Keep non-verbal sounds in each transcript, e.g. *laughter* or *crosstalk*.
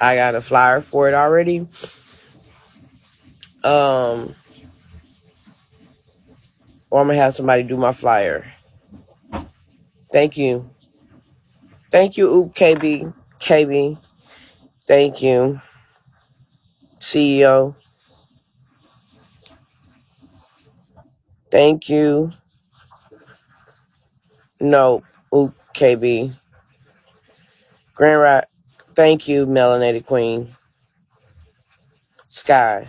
I got a flyer for it already. Um, or I'm gonna have somebody do my flyer. Thank you. Thank you, Oop KB. KB. Thank you. CEO. Thank you. No, Oop KB. Grand. Thank you, Melanated Queen. Sky.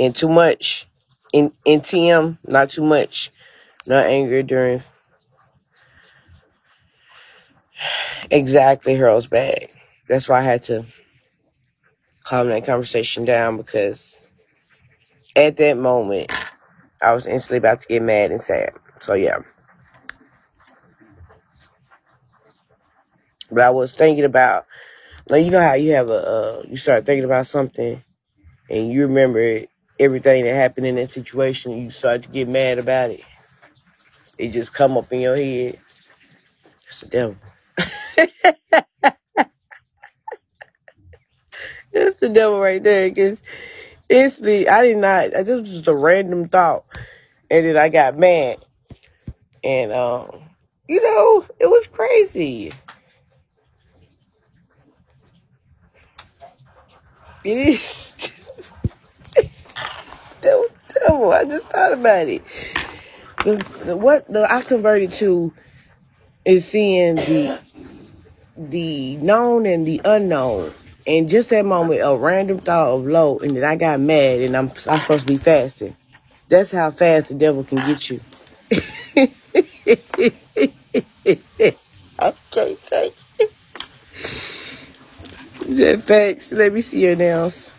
And too much. In in TM, not too much. Not anger during exactly Hurl's bag. That's why I had to calm that conversation down because at that moment I was instantly about to get mad and sad. So yeah. But I was thinking about like you know how you have a uh, you start thinking about something and you remember everything that happened in that situation and you start to get mad about it. It just come up in your head. That's the devil. *laughs* That's the devil right there. Cause instantly I did not I just was just a random thought. And then I got mad. And um, you know, it was crazy. Is *laughs* that was devil. I just thought about it. The, the what the I converted to is seeing the the known and the unknown. And just that moment, a random thought of low, and then I got mad, and I'm I'm supposed to be fasting. That's how fast the devil can get you. *laughs* okay, thank facts? Let me see your nails.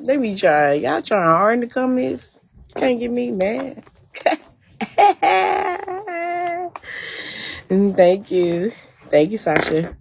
Let me try. Y'all trying hard in the comments. Can't get me mad. *laughs* Thank you. Thank you, Sasha.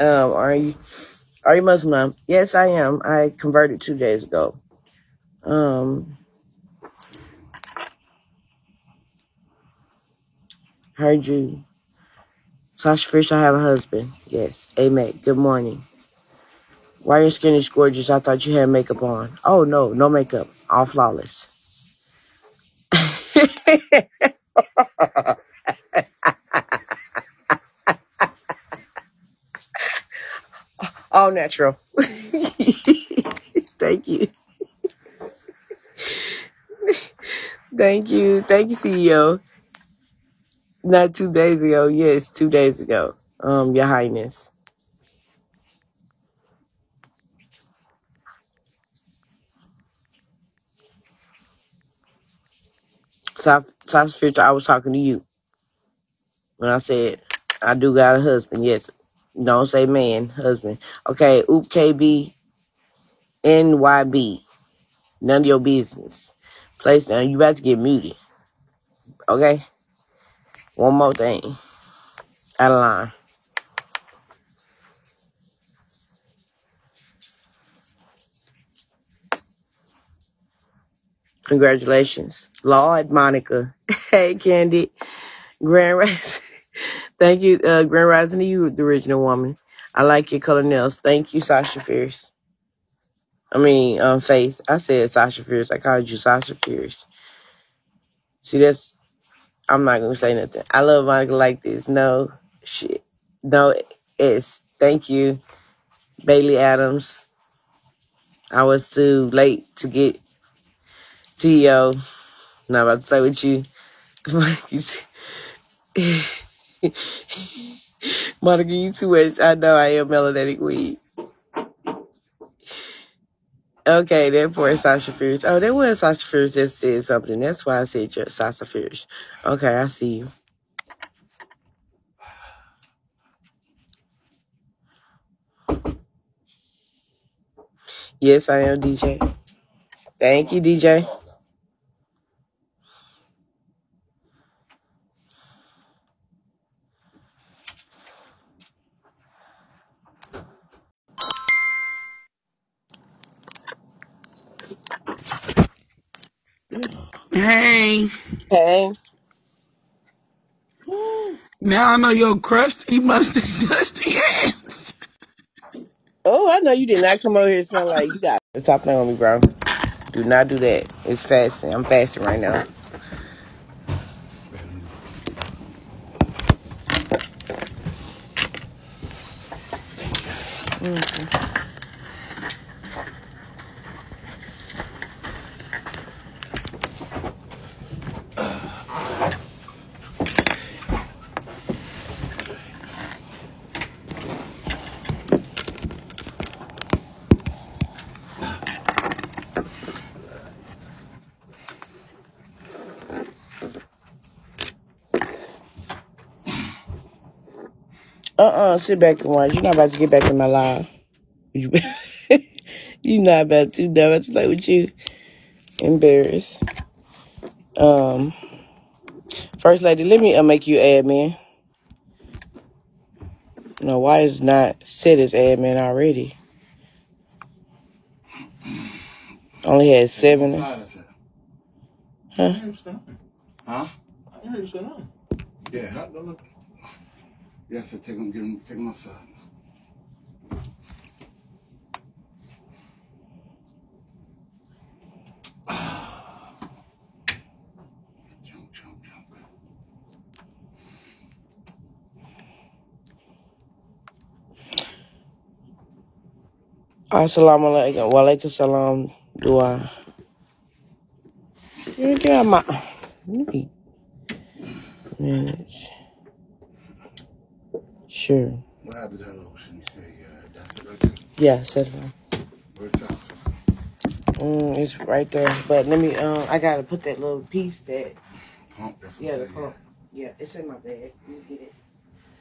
Um, are you are you Muslim? Yes, I am. I converted two days ago. Um, heard you. Sasha Fish, I have a husband. Yes. Amen. Good morning. Why your skin is gorgeous? I thought you had makeup on. Oh no, no makeup. All flawless. *laughs* *laughs* All natural. *laughs* Thank you. Thank you. Thank you, CEO. Not two days ago. Yes, two days ago. Um, Your Highness. South South Future, I was talking to you when I said I do got a husband. Yes. Don't say man, husband. Okay, Oop KB NYB. None of your business. Place down. You about to get muted. Okay? One more thing. Out of line. Congratulations. Lord, Monica. *laughs* hey, Candy. Grand Rising. *laughs* Thank you, uh, Grand Rising to you, the original woman. I like your color nails. Thank you, Sasha Fierce. I mean, um, Faith. I said Sasha Fierce. I called you Sasha Fierce. See, that's, I'm not going to say nothing. I love Monica like this. No, shit. No, it's, thank you, Bailey Adams. I was too late to get CEO. Not about to play with you. *laughs* *laughs* *laughs* Monica, you too much. I know I am melanatic weed. Okay, that poor Sasha Fierce. Oh, that was Sasha Fierce that said something. That's why I said Sasha Fierce. Okay, I see you. Yes, I am DJ. Thank you, DJ. Hey, Hey. now I know your crusty He must have *laughs* dusty hands. Oh, I know you did not come over here smelling like you got stop playing with me, bro. Do not do that. It's fasting. I'm fasting right now. Mm-hmm. Sit back and watch. You're not about to get back in my live. You, *laughs* you not about to. Not about to play with you. Embarrassed. Um, First Lady, let me uh, make you admin. No, why is not set as admin already? Only had seven. Silence. Huh? Huh? I heard you say no. Yeah. Not, no, no. Yes, I take them, get them, take them outside. Jump, jump, jump. Assalamu alaikum. Walaikum salam. Dua. You get out my. Let me manage. Sure. What happened to that lotion? You say, that's it right there. Yeah, set it. Where's the top? Mm, it's right there. But let me. Um, I gotta put that little piece that. Pump, that's what Yeah, the pump. Yeah, it's in my bag. Me get it.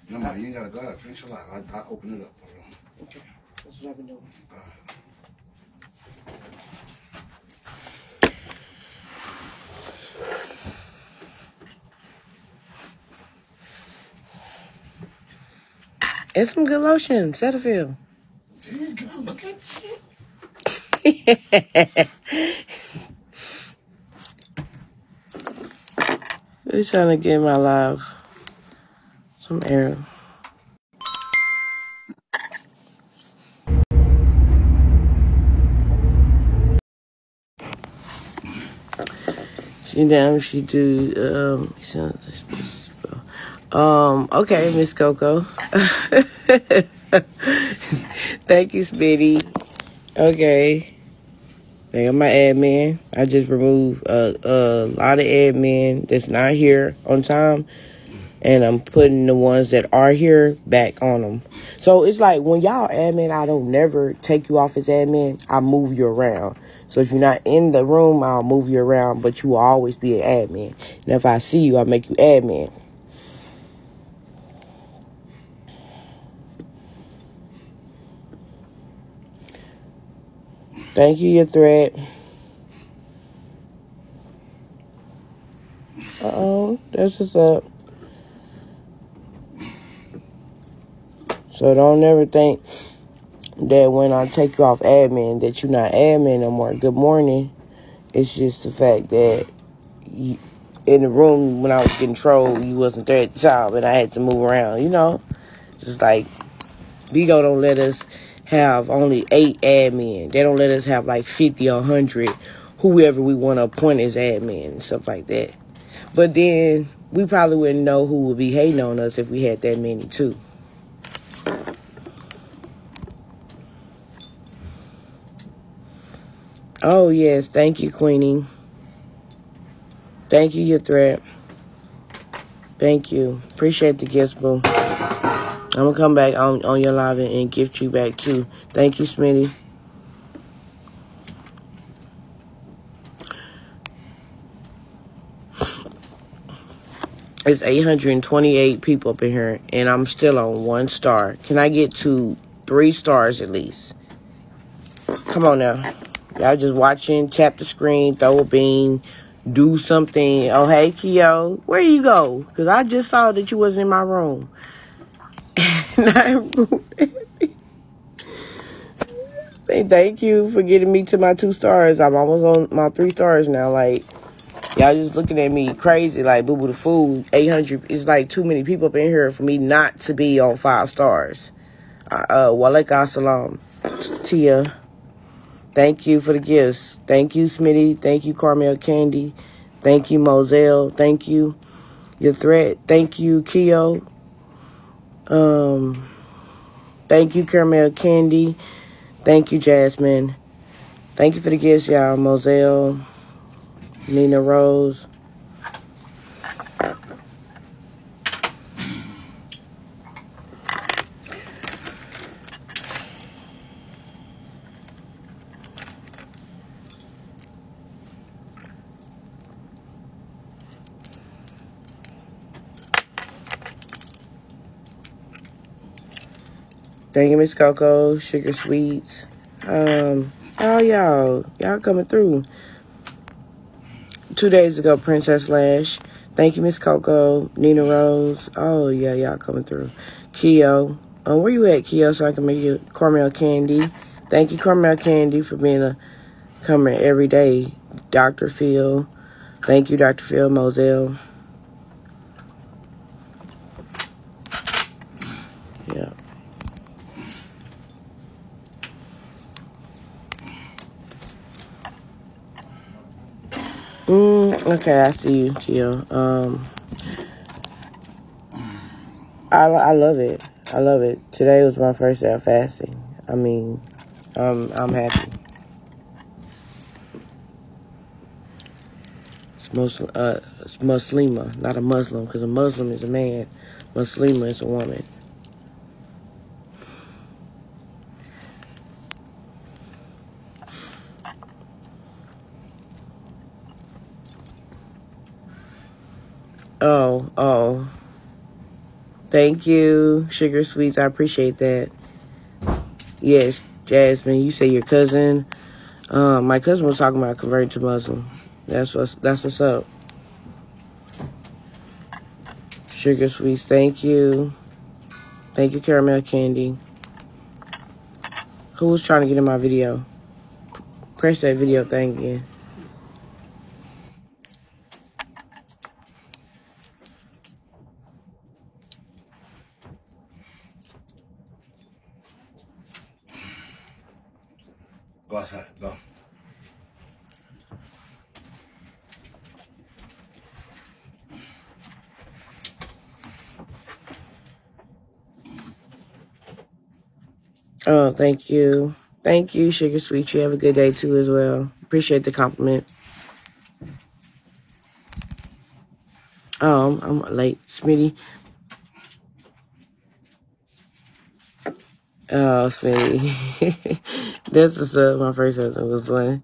No, man, you ain't gotta go ahead. Finish your life. I, I open it up for you. Okay. That's what I've been doing. It's some good lotion. Cetaphil. We're trying to get my live some air. She down. She do. Um. Um. Okay, Miss Coco. *laughs* Thank you, Spitty. Okay. They are my admin. I just removed a, a lot of admin that's not here on time, and I'm putting the ones that are here back on them. So it's like when y'all admin, I don't never take you off as admin. I move you around. So if you're not in the room, I'll move you around, but you will always be an admin. And if I see you, I'll make you admin. Thank you, your threat. Uh oh, that's what's up. So don't ever think that when I take you off admin that you're not admin no more. Good morning. It's just the fact that you, in the room when I was getting trolled, you wasn't there at the time, and I had to move around. You know, just like Bigo don't let us have only eight admin. They don't let us have like fifty or hundred, whoever we want to appoint as admin and stuff like that. But then we probably wouldn't know who would be hating on us if we had that many too. Oh yes, thank you, Queenie. Thank you, your threat. Thank you. Appreciate the gifts, boo. I'm gonna come back on, on your live and, and gift you back too. Thank you, Smitty. It's 828 people up in here, and I'm still on one star. Can I get to three stars at least? Come on now. Y'all just watching, tap the screen, throw a bean, do something. Oh, hey, Keo, where you go? Because I just saw that you wasn't in my room. *laughs* Thank you for getting me to my two stars. I'm almost on my three stars now. Like, Y'all just looking at me crazy like Boo Boo the Fool. 800 is like too many people up in here for me not to be on five stars. Uh, uh Salam. Tia. Thank you for the gifts. Thank you, Smitty. Thank you, Caramel Candy. Thank you, Moselle. Thank you, your threat. Thank you, Keo. Um, thank you, Caramel Candy. Thank you, Jasmine. Thank you for the gifts, y'all. Moselle. Nina Rose. Thank you, Miss Coco, Sugar Sweets. Um, oh y'all, y'all coming through two days ago, Princess Lash. Thank you, Miss Coco, Nina Rose. Oh, yeah, y'all coming through. Keo. Um, where you at, Keo, so I can make you caramel candy? Thank you, caramel candy, for being a coming every day. Dr. Phil. Thank you, Dr. Phil Moselle. Mm, okay, I see you, Keo. Um, I, I love it. I love it. Today was my first day of fasting. I mean, um, I'm happy. It's Muslim, uh, it's Muslima, not a Muslim, because a Muslim is a man. Muslima is a woman. Oh, oh. Thank you, Sugar Sweets. I appreciate that. Yes, Jasmine, you say your cousin. Um, my cousin was talking about converting to Muslim. That's what's that's what's up. Sugar Sweets, thank you. Thank you, Caramel Candy. Who was trying to get in my video? Press that video thing again. Oh, thank you. Thank you, Sugar Sweet. You have a good day too as well. Appreciate the compliment. Oh, I'm, I'm late, Smitty. Oh, Smitty. *laughs* That's what's up. My first husband was one.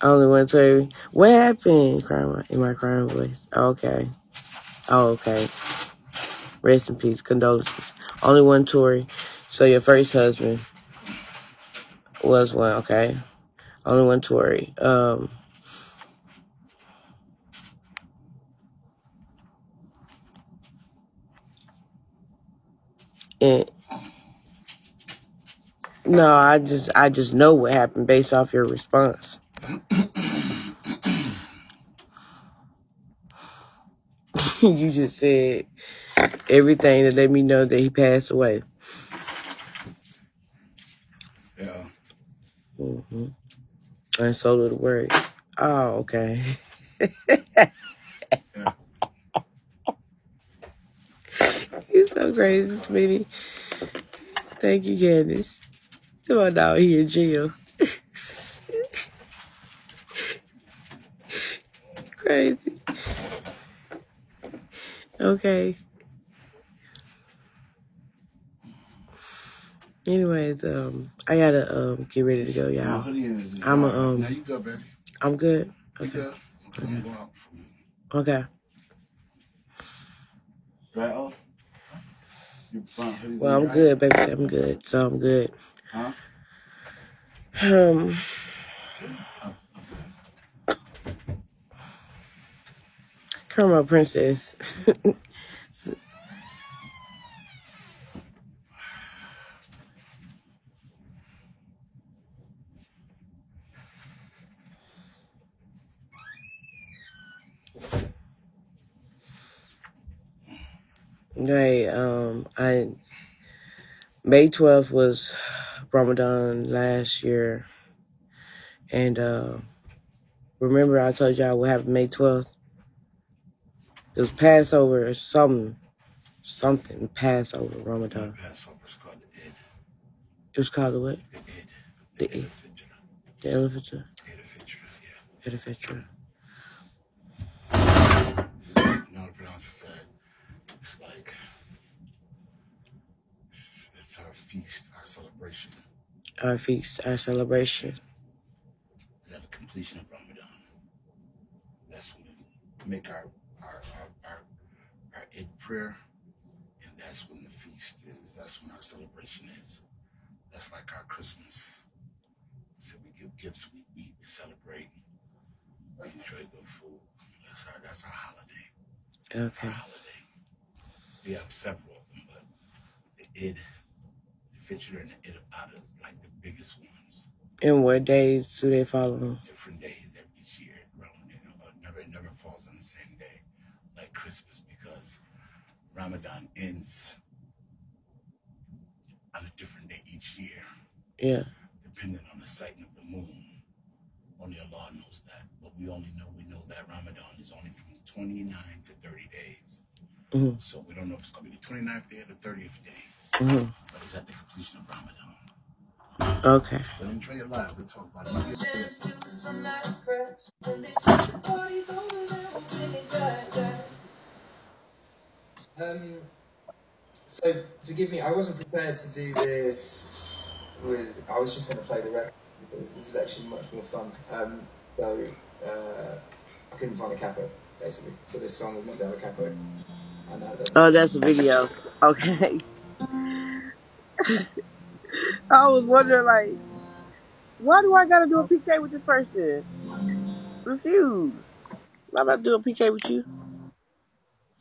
Only one Terry. What happened? Crying in my crying voice. okay. Oh, okay. Rest in peace. Condolences. Only one Tory. So your first husband was one, okay? Only one Tory. Um, and No, I just I just know what happened based off your response. *laughs* you just said everything that let me know that he passed away. Yeah. hmm And so did the word. Oh, okay. *laughs* Yeah. You're so crazy, sweetie. Thank you, Candace. Come on down here in jail. *laughs* crazy. Okay. Anyways, um, I gotta um get ready to go, y'all. I'm a, Now um, you go, baby. I'm good. You Okay. go. I'm gonna go out for me. Okay. Right off. You found hoodies Well, I'm good, baby. I'm good. So I'm good. Huh? Um, come on, princess. *laughs* okay. Um, I May 12th was Ramadan last year, and uh, remember I told y'all what happened May 12th. It was Passover or something, something Passover Ramadan. Passover. is called the Id. It was called the what? The Id. The The Id Eid. of Fitr. The elephant. Of Fitr. Yeah. Edificer. You know how to pronounce it? It's like it's, it's our feast, our celebration. Our feast, our celebration. Is at the completion of Ramadan. That's when we make our our our our, our Eid prayer, and that's when the feast is. That's when our celebration is. That's like our Christmas. So we give gifts, we eat, we celebrate, we enjoy good food. That's our that's our holiday. Our Okay. holiday. We have several of them, but the id the Fitr, and the id of Adha is like the biggest ones. And what days do they follow? different days every each year. Ramadan, uh, never it never falls on the same day, like Christmas, because Ramadan ends on a different day each year, Yeah. depending on the sighting of the moon. Only Allah knows that, but we only know we know that Ramadan is only from 29 to 30 days. Hmm So we don't know if it's gonna be the 29th day or the 30th day, hmm but it's at the completion of Ramadan. Okay. But enjoy your life. We'll talk about it. Chance to the sunlight cracks when they say the party's over now, when it die, die. Um, so forgive me, I wasn't prepared to do this with. I was just going to play the record. This, this is actually much more fun. Um, so uh, I couldn't find a capo basically. So this song was meant to have a capo. I Oh, that's a video. Okay. *laughs* I was wondering, like, why do I gotta do a PK with this person? Refuse. I'm about to do a PK with you.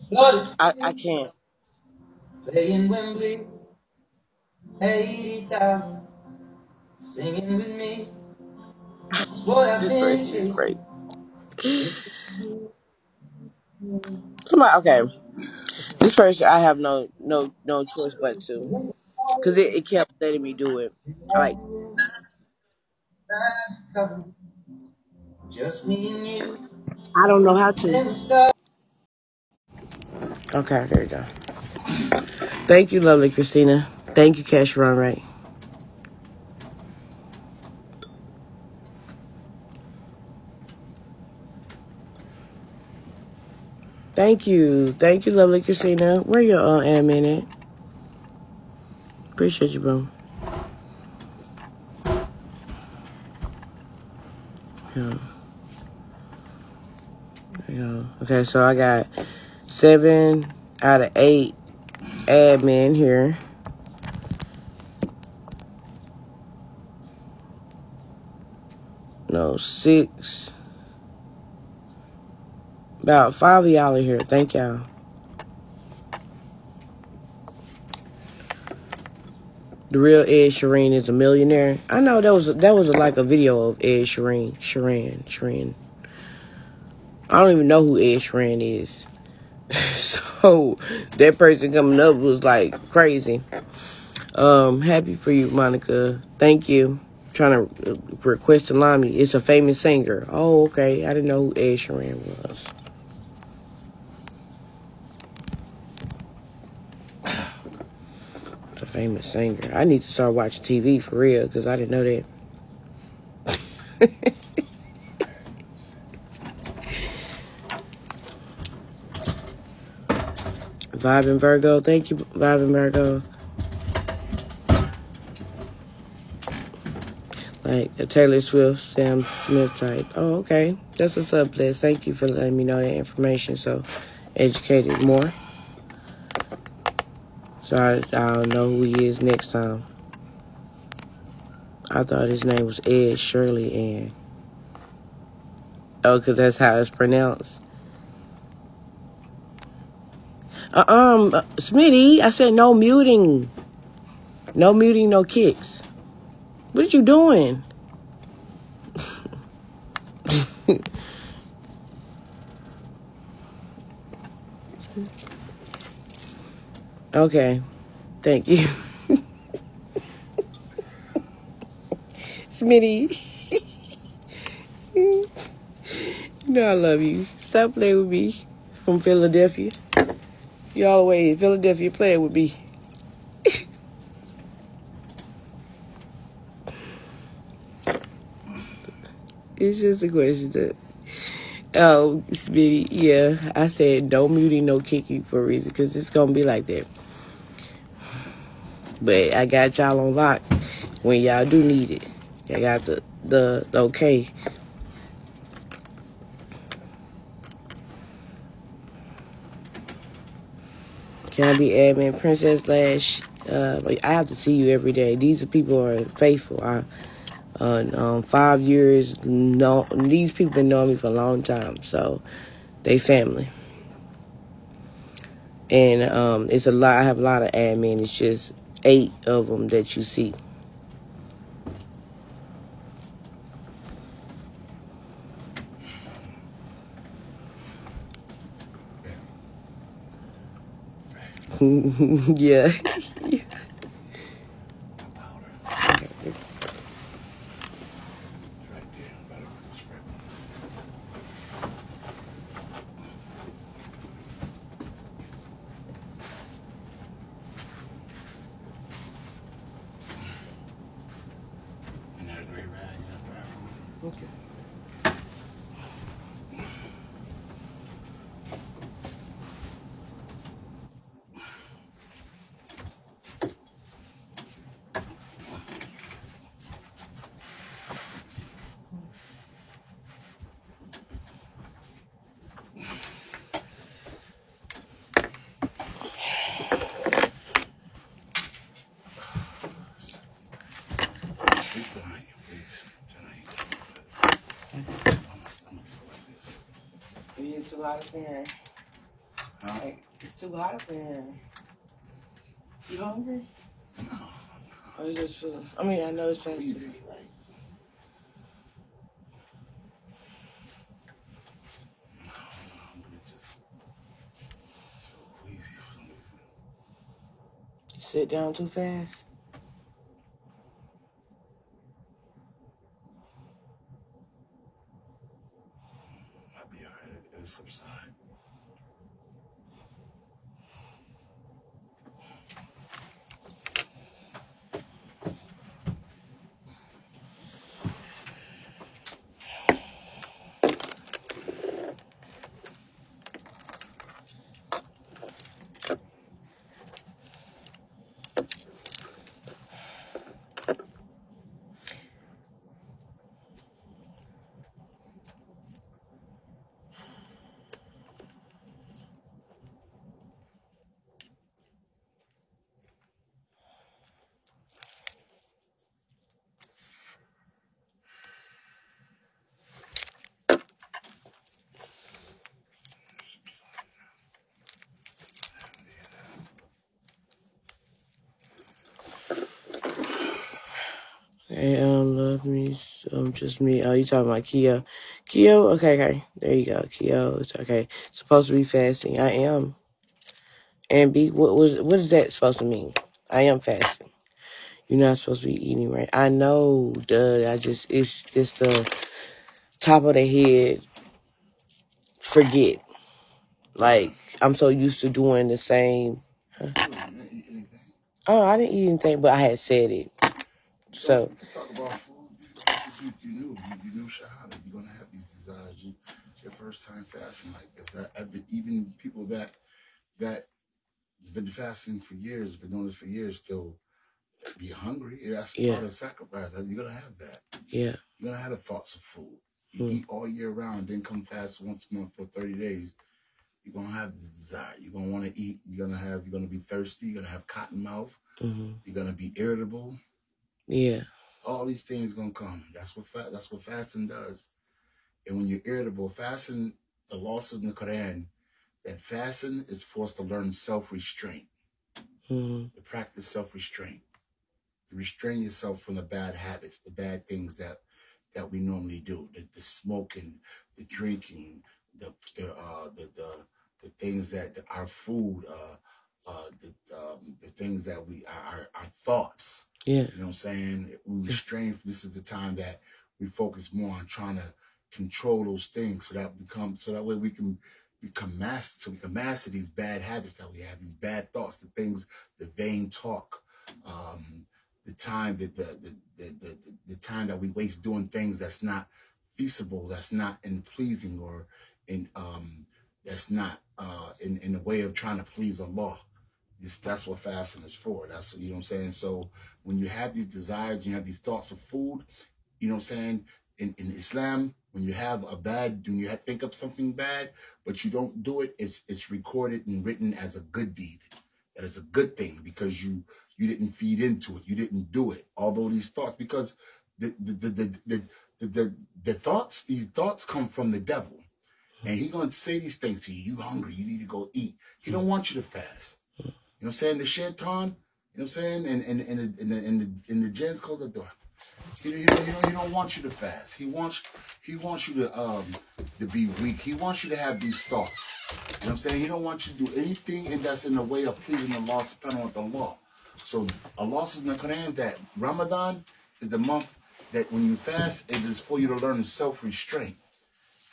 Flooded I, I can't. playing Wembley, eighty thousand singing with me. It's what I've This been person is great. chasing. Somebody, okay. This person, I have no no no choice but to, cause it, it kept letting me do it. Like, Just me and you. I don't know how to. And we start. Okay, there you go. Thank you, lovely Christina. Thank you, Cash Run Right. Thank you. Thank you, lovely Christina. Where your uh, admin at? Appreciate you, bro. Yeah. Yeah. Okay, so I got seven out of eight admin here. No, six. About five of y'all are here. Thank y'all. the real Ed Sheeran is a millionaire. I know that was that was like a video of Ed Sheeran, Sheeran, Sheeran. I don't even know who Ed Sheeran is. *laughs* so that person coming up was like crazy. Um, happy for you, Monica. Thank you. Trying to request a Lami. It's a famous singer. Oh, okay. I didn't know who Ed Sheeran was. Famous singer. I need to start watching TV for real because I didn't know that. *laughs* Vibe and Virgo. Thank you, Vibe and Virgo. Like a Taylor Swift, Sam Smith type. Oh, okay. That's what's up, Liz. Thank you for letting me know that information so educated more. So I, I'll know who he is next time. I thought his name was Ed Shirley and oh, cause that's how it's pronounced. Uh, um, Smitty, I said no muting. No muting, no kicks. What are you doing? Okay. Thank you. Smitty. you know I love you. Stop playing with me from Philadelphia. You all the way in Philadelphia playing with me. it's just a question that Oh, Smitty, yeah. I said no muting, no kicking for a reason, because it's going to be like that. But I got y'all on lock when y'all do need it. I got the, the, the okay. Can I be admin? Princess Lash, uh, I have to see you every day. These people are faithful. I, uh, um, five years. No, these people been knowing me for a long time, so they family. And um, it's a lot. I have a lot of admin. It's just eight of them that you see. *laughs* yeah. *laughs* hot up here. Huh? Like, it's too hot up here. You hungry? No. Or you just feel, I mean, I know it's fast food. sit down too fast? Love me. Um, just me. Oh, you talking about Keo? Keo? Okay, okay. There you go. Keo. It's okay. Supposed to be fasting. I am. And B, what was what is that supposed to mean? I am fasting. You're not supposed to be eating right. I know, duh. I just it's just the top of the head. Forget. Like I'm so used to doing the same. You didn't eat anything. Oh, I didn't eat anything, but I had said it. So We can talk about food. You, you, you knew, you, you knew Shahada. You're gonna have these desires. You, it's your first time fasting like this. I, I've been, even people that that has been fasting for years, been doing this for years, still be hungry. That's Yeah. part of sacrifice. You're gonna have that. yeah, You're gonna have the thoughts of food. You Mm. eat all year round, then come fast once a month for 30 days. You're gonna have the desire. You're gonna want to eat. You're gonna have. You're gonna be thirsty. You're gonna have cotton mouth. hmm You're gonna be irritable. yeah, All these things gonna come. That's what fa- that's what fasting does. And when you're irritable, fasting, the laws in the Quran, that fasting is forced to learn self-restraint, hmm to practice self-restraint, to restrain yourself from the bad habits, the bad things that that we normally do, the, the smoking, the drinking, the the uh, the, the the things that that our food, uh, uh, the um, the things that we our our thoughts. yeah, You know what I'm saying? We restrain. This is the time that we focus more on trying to control those things, so that become so that way we can become master. So we can master these bad habits that we have, these bad thoughts, the things, the vain talk, um, the time that the the, the the the time that we waste doing things that's not feasible, that's not in pleasing or in um that's not uh in in the way of trying to please Allah. This, that's what fasting is for. That's what you know what I'm saying. So when you have these desires, you have these thoughts of food, you know what I'm saying? In, in Islam, when you have a bad, when you think of something bad, but you don't do it, it's it's recorded and written as a good deed. That is a good thing because you you didn't feed into it, you didn't do it. Although these thoughts, because the the the the the, the, the, thoughts, these thoughts come from the devil. And he gonna say these things to you. You hungry, you need to go eat. He don't want you to fast. You know what I'm saying? The shaitan, you know what I'm saying? And and and the and the and the, and the gens close the door. He, he, he, don't, he don't want you to fast. He wants he wants you to um to be weak. He wants you to have these thoughts. You know what I'm saying? He don't want you to do anything and that's in the way of pleasing Allah subhanahu wa ta'ala. So Allah says in the Quran that Ramadan is the month that when you fast, it is for you to learn self-restraint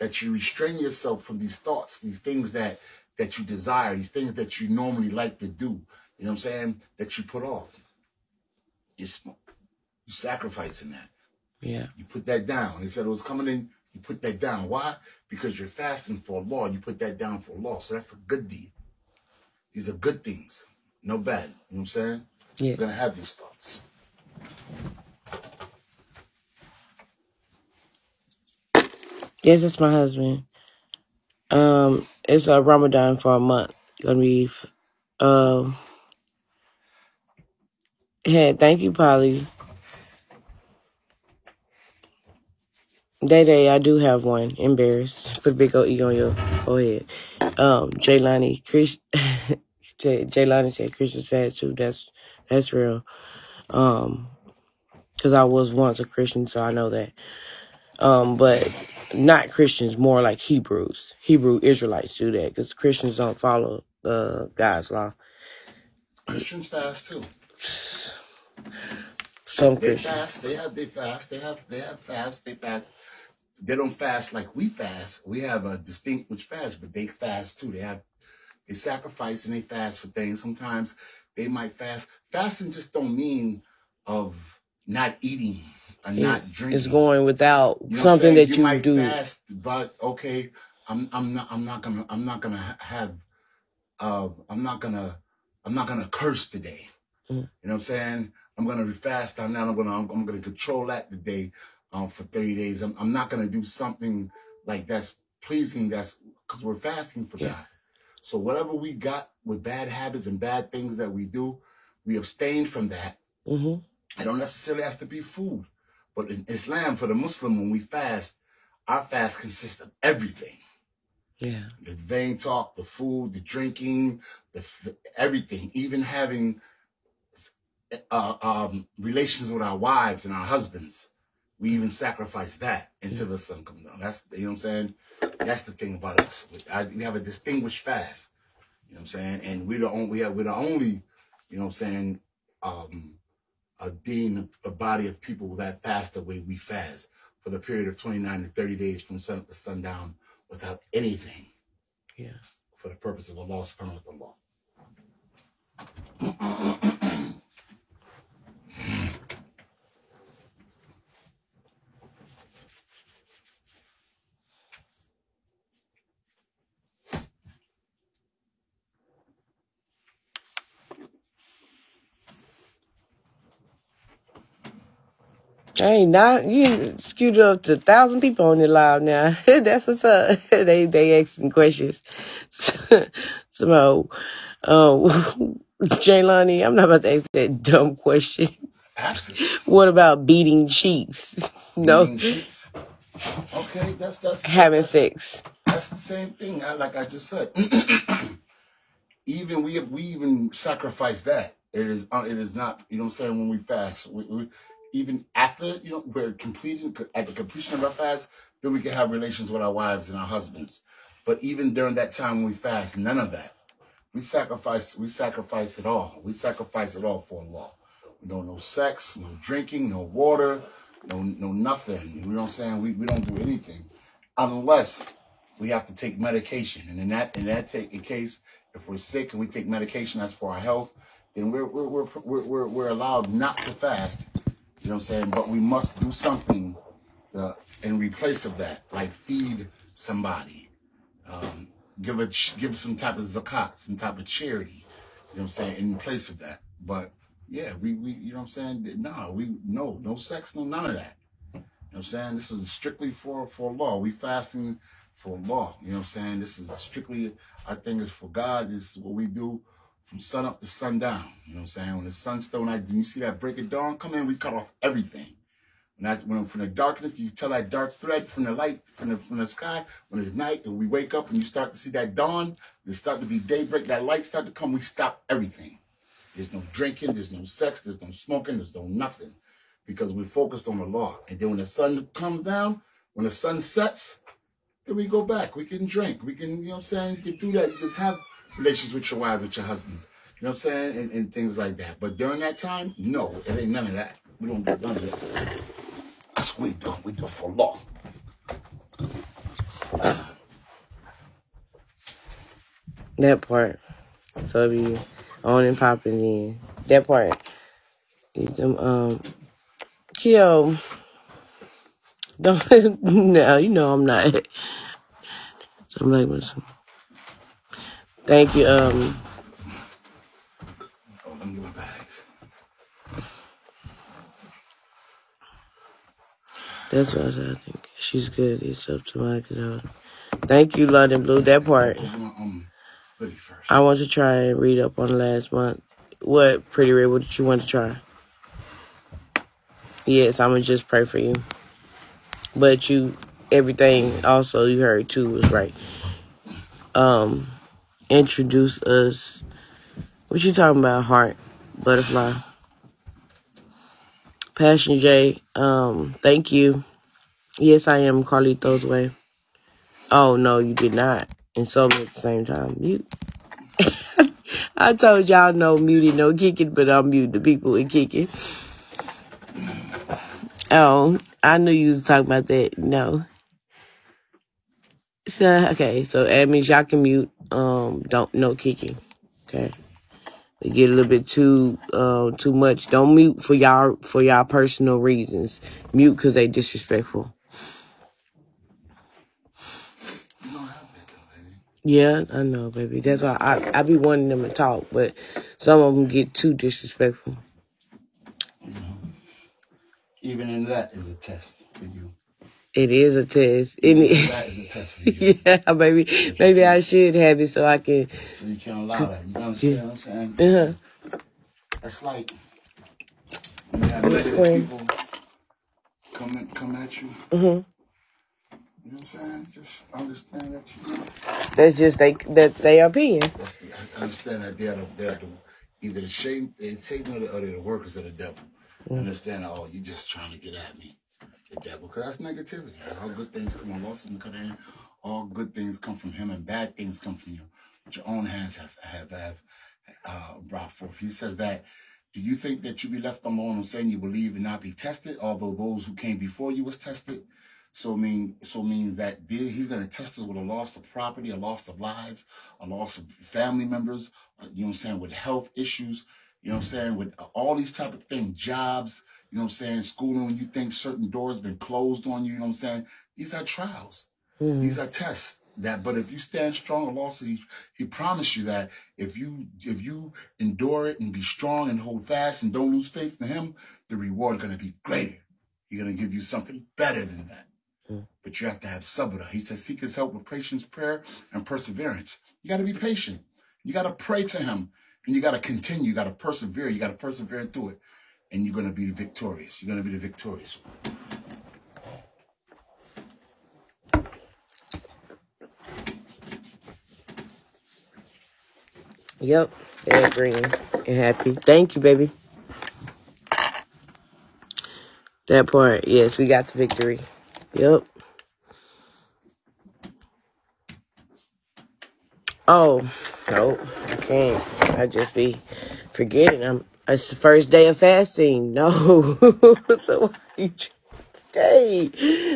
that you restrain yourself from these thoughts, these things that that you desire, these things that you normally like to do. You know what I'm saying? That you put off. You smoke. You sacrificing that. yeah, You put that down. He said it was coming in. You put that down. Why? Because you're fasting for Allah. You put that down for Allah. So that's a good deed. These are good things. No bad. You know what I'm saying? You're gonna have these thoughts. yes. That's my husband. Um, it's a Ramadan for a month. Gonna be, um, hey, thank you, Polly. Day Day, I do have one. Embarrassed. Put a big old E on your forehead. Um, Jaylani, Chris, Jay- Jaylani said Christian's fast too. That's that's real. Um, because I was once a Christian, so I know that. Um, but not Christians, more like Hebrews. Hebrew Israelites do that because Christians don't follow uh, God's law. Christians fast too. Some They Christians. fast. They have. They fast. They have. They have fast. They fast. They don't fast like we fast. We have a distinct which fast, but they fast too. They have. They sacrifice and they fast for things. Sometimes they might fast. Fasting just don't mean of not eating or It- not drinking. it's going without You know something that you, you might do. fast, but okay, I'm I'm not I'm not gonna I'm not gonna have uh I'm not gonna I'm not gonna curse today. Mm. You know what I'm saying? I'm gonna fast on that. I'm gonna I'm, I'm gonna control that today um for 30 days. I'm I'm not gonna do something like that's pleasing. That's because we're fasting for Yeah. God. So whatever we got with bad habits and bad things that we do, we abstain from that hmm it don't necessarily have to be food. But in Islam, for the Muslim, when we fast, our fast consists of everything. Yeah. The vain talk, the food, the drinking, the, the everything, even having uh, um, relations with our wives and our husbands. We even sacrifice that until the sun comes down. That's you know what I'm saying. That's the thing about us. We, I, we have a distinguished fast. You know what I'm saying, and we're the only we have we're the only you know what I'm saying um, a dean a body of people that fast the way we fast for the period of 29 to 30 days from sun up to sundown without anything Yeah. for the purpose of Allah subhanahu wa ta'ala. Hey, not you skewed up to a thousand people on the live now. *laughs* That's what's up. *laughs* they they asking questions. *laughs* so, um, Jaylani, I'm not about to ask that dumb question. Absolutely. What about beating cheeks? No, Beating cheeks. Okay, that's that's having sex. that's the same thing. I, like I just said, *clears throat* even we we even sacrifice that. It is uh, it is not. You know what I'm saying? When we fast, we, we, even after you know we're completing at the completion of our fast, then we can have relations with our wives and our husbands. But even during that time when we fast, none of that. We sacrifice. We sacrifice it all. We sacrifice it all for Allah. No, no sex, no drinking, no water, no, no nothing. You know what I'm saying? We, we don't do anything unless we have to take medication. And in that in that take, in case if we're sick and we take medication that's for our health, then we're we're we're we're, we're, we're allowed not to fast. You know what I'm saying? But we must do something uh, in replace of that, like feed somebody, um, give a give some type of zakat, some type of charity. You know what I'm saying? In place of that, but yeah, we we you know what I'm saying? No, we no no sex, no none of that. You know what I'm saying? This is strictly for for Allah. We fasting for Allah. You know what I'm saying? This is strictly I think, is for God. This is what we do from sun up to sundown. You know what I'm saying? When the sun's still I, when you see that break of dawn come in, we cut off everything. When that when from the darkness, you tell that dark thread from the light from the from the sky. When it's night and we wake up and you start to see that dawn, there start to be daybreak. That light start to come. We stop everything. There's no drinking. There's no sex. There's no smoking. There's no nothing, because we're focused on the law. And then when the sun comes down, when the sun sets, then we go back. We can drink. We can, you know what I'm saying? You can do that. You can have relations with your wives, with your husbands. You know what I'm saying? And, and things like that. But during that time, no, it ain't none of that. We don't do none of that. That's we do. We do it for Allah. That part. So be on and popping in. That part. Them um Kyo. *laughs* Don't *laughs* no, you know I'm not. *laughs* So I'm like, listen. Thank you. Um, bags. that's what I said. I think she's good. It's up to my cause Thank you, London Blue. That part. I want to try and read up on last month. What pretty red? What did you want to try? Yes, I'm gonna just pray for you. But you, everything also you heard too was right. Um, introduce us. What you talking about? Heart, butterfly, Passion J. Um, thank you. Yes, I am Carlito's way. Oh no, you did not. And so at the same time, you. *laughs* I told y'all no muting, no kicking, but I'm mute the people and kicking. Oh, I knew you was talking about that. No. So okay, so means y'all can mute. Um, don't no kicking. Okay. They get a little bit too uh, too much. Don't mute for y'all for y'all personal reasons. Mute because they disrespectful. Yeah, I know, baby. That's why I I be wanting them to talk, but some of them get too disrespectful. Even in that is a test for you. It is a test. And it, That is a test for *laughs* you. yeah, baby. Maybe I should have it so I can. So you can't allow that. You understand what I'm saying? Uh-huh. That's like when you have Yes, negative people come in, come at you. hmm You know what I'm saying? Just understand that you That's just they that they opinion. that's the, I understand that they're the, they're the either the shame, it's Satan or the, or the workers of the devil. Understand? Oh, you're just trying to get at me, the devil, because that's negativity. All good things come on, losses and cut in. All good things come from him, and bad things come from you. But your own hands have have have uh, brought forth. He says that. Do you think that you be left alone and saying you believe and not be tested, although those who came before you was tested? So mean so means that he's going to test us with a loss of property, a loss of lives, a loss of family members. uh, You know what I'm saying? With health issues. You know what I'm saying? With all these type of things, jobs. You know what I'm saying? Schooling. When you think certain doors been closed on you. You know what I'm saying? These are trials. Hmm. These are tests. That, but if you stand strong, Allah says he, he promised you that if you if you endure it and be strong and hold fast and don't lose faith in Him, the reward is going to be greater. He's going to give you something better than that. Hmm. But you have to have sabra. He says, seek His help with patience, prayer, and perseverance. You got to be patient. You got to pray to Him, and you got to continue. You got to persevere. You got to persevere through it, and you're going to be victorious. You're going to be the victorious one. Yep. They're agreeing and happy. Thank you, baby. That part, yes, we got the victory. Yep. Oh, no, I just be forgetting. I'm. It's the first day of fasting. *laughs* No, so why you Hey,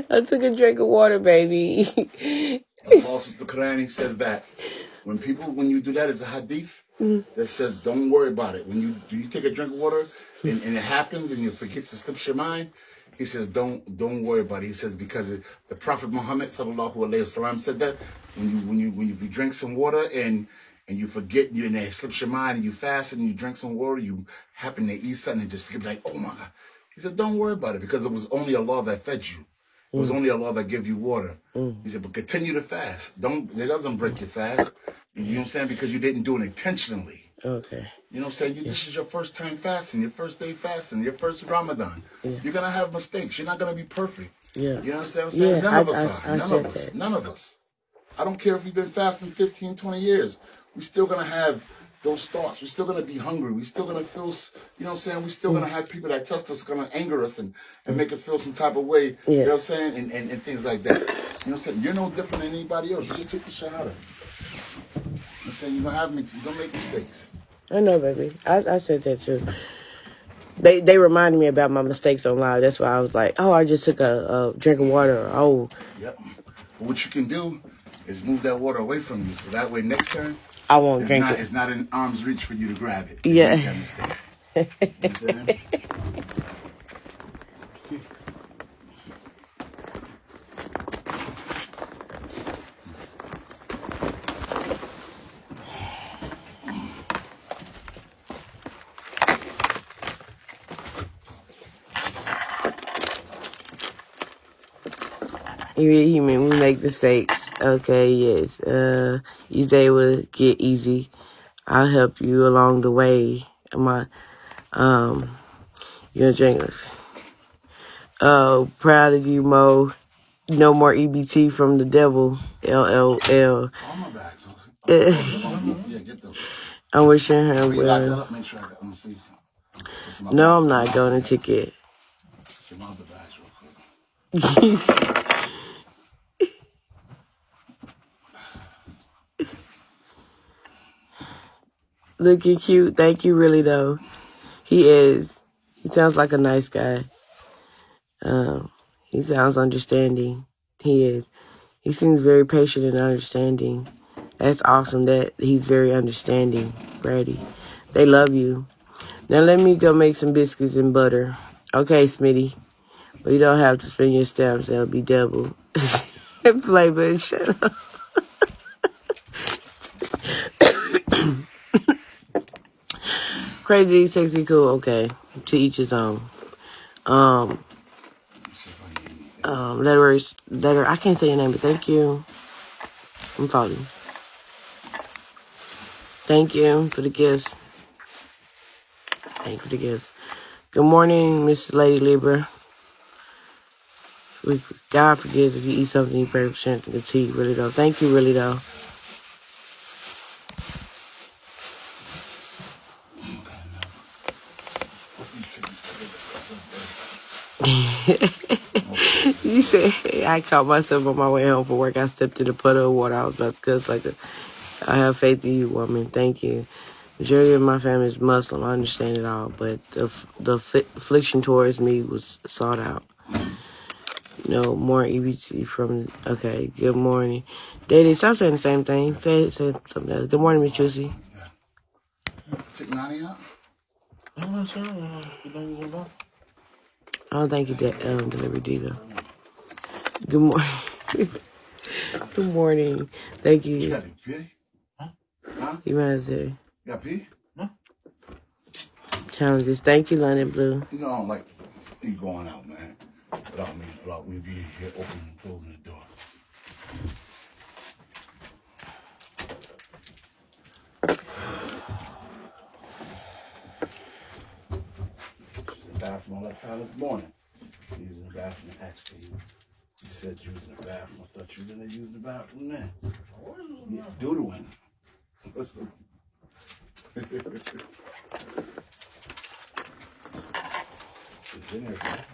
I took a drink of water, baby. Also, the Quran says that when people when you do that it's a hadith mm-hmm. that says don't worry about it. When you do you take a drink of water and, and it happens and you forget to slip your mind, he says don't don't worry about it. He says because it, the Prophet Muhammad sallallahu alaihi wasallam said that when you when you when you drink some water and and you forget you and it slips your mind and you fast and you drink some water, you happen to eat something and just forget like oh my god. He said don't worry about it because it was only Allah that fed you. It was mm. only Allah that gave you water. Mm. He said, but continue to fast. Don't it doesn't break your fast. You know what I'm saying? Because you didn't do it intentionally. okay. You know what I'm saying? You, This is your first time fasting, your first day fasting, your first Ramadan. Yeah. You're gonna have mistakes. You're not gonna be perfect. Yeah. You know what I'm saying? Yeah, None I- of us I- are. I None of us. that. None of us. I don't care if you've been fasting 15, 20 years. We're still gonna have those thoughts. We're still gonna be hungry. We're still gonna feel, you know what I'm saying? We're still Mm. gonna have people that test us, gonna anger us and, and make us feel some type of way. You know what I'm saying? And, and, and things like that. You know what I'm saying? You're no different than anybody else. You just take the shahada. You know what I'm saying? You're gonna have, you're gonna make mistakes. I know, baby. I, I said that too. They they reminded me about my mistakes on live. That's why I was like, oh, I just took a, a drink of water. Oh, Yep. But what you can do is move that water away from you, so that way next time I won't it's drink not it. it's not in arm's reach for you to grab it. Yeah. make that mistake. You know You, you mean we make mistakes? Okay, yes. Uh, each day will get easy. I'll help you along the way. My, Um, you gonna drink? Oh, proud of you, Mo. No more EBT from the devil. LLL. All my bags. *laughs* Yeah, get those. I'm wishing her Will you lock that well. up? Sure I got. Let me see. It's in my No. I'm not going to ticket. *laughs* Get my other bags real quick. Looking cute. Thank you, really though. He is. He sounds like a nice guy. Um, he sounds understanding. He is. He seems very patient and understanding. That's awesome that he's very understanding, Brady. They love you. Now let me go make some biscuits and butter. Okay, Smitty. But you don't have to spend your stamps. That'll be double. *laughs* Play, but shut up. Crazy, sexy, cool. Okay, to each his own. Um, um, letters, letter. I can't say your name, but thank you. I'm following. Thank you for the gifts. Thank you for the gifts. Good morning, Miss Lady Libra. God forgives if you eat something you pray for strength and tea, really though. Thank you, really though. *laughs* you said I caught myself on my way home from work. I stepped in a puddle of water. I was about to cuss like a. I have faith in you, woman. Thank you. Majority of my family is Muslim. I understand it all, but the the affliction towards me was sought out. No more EBT from. Okay. Good morning, Daddy. Stop saying the same thing. Say say something else. Good morning, Miss Juicy. Take Nani out. I don't think you did um, delivery diva. Good morning. *laughs* Good morning. Thank You you. got any pee? Huh? You might as well. You got pee? Challenges. Thank you, London Blue. You know I don't like you going out, man. Without me, without me being here, opening and closing the door. Bathroom all that time this morning. You was in the bathroom and asked for you. You said you was in the bathroom. I thought you was in there using the bathroom then. Yeah, doodling. *laughs* It's in there. man.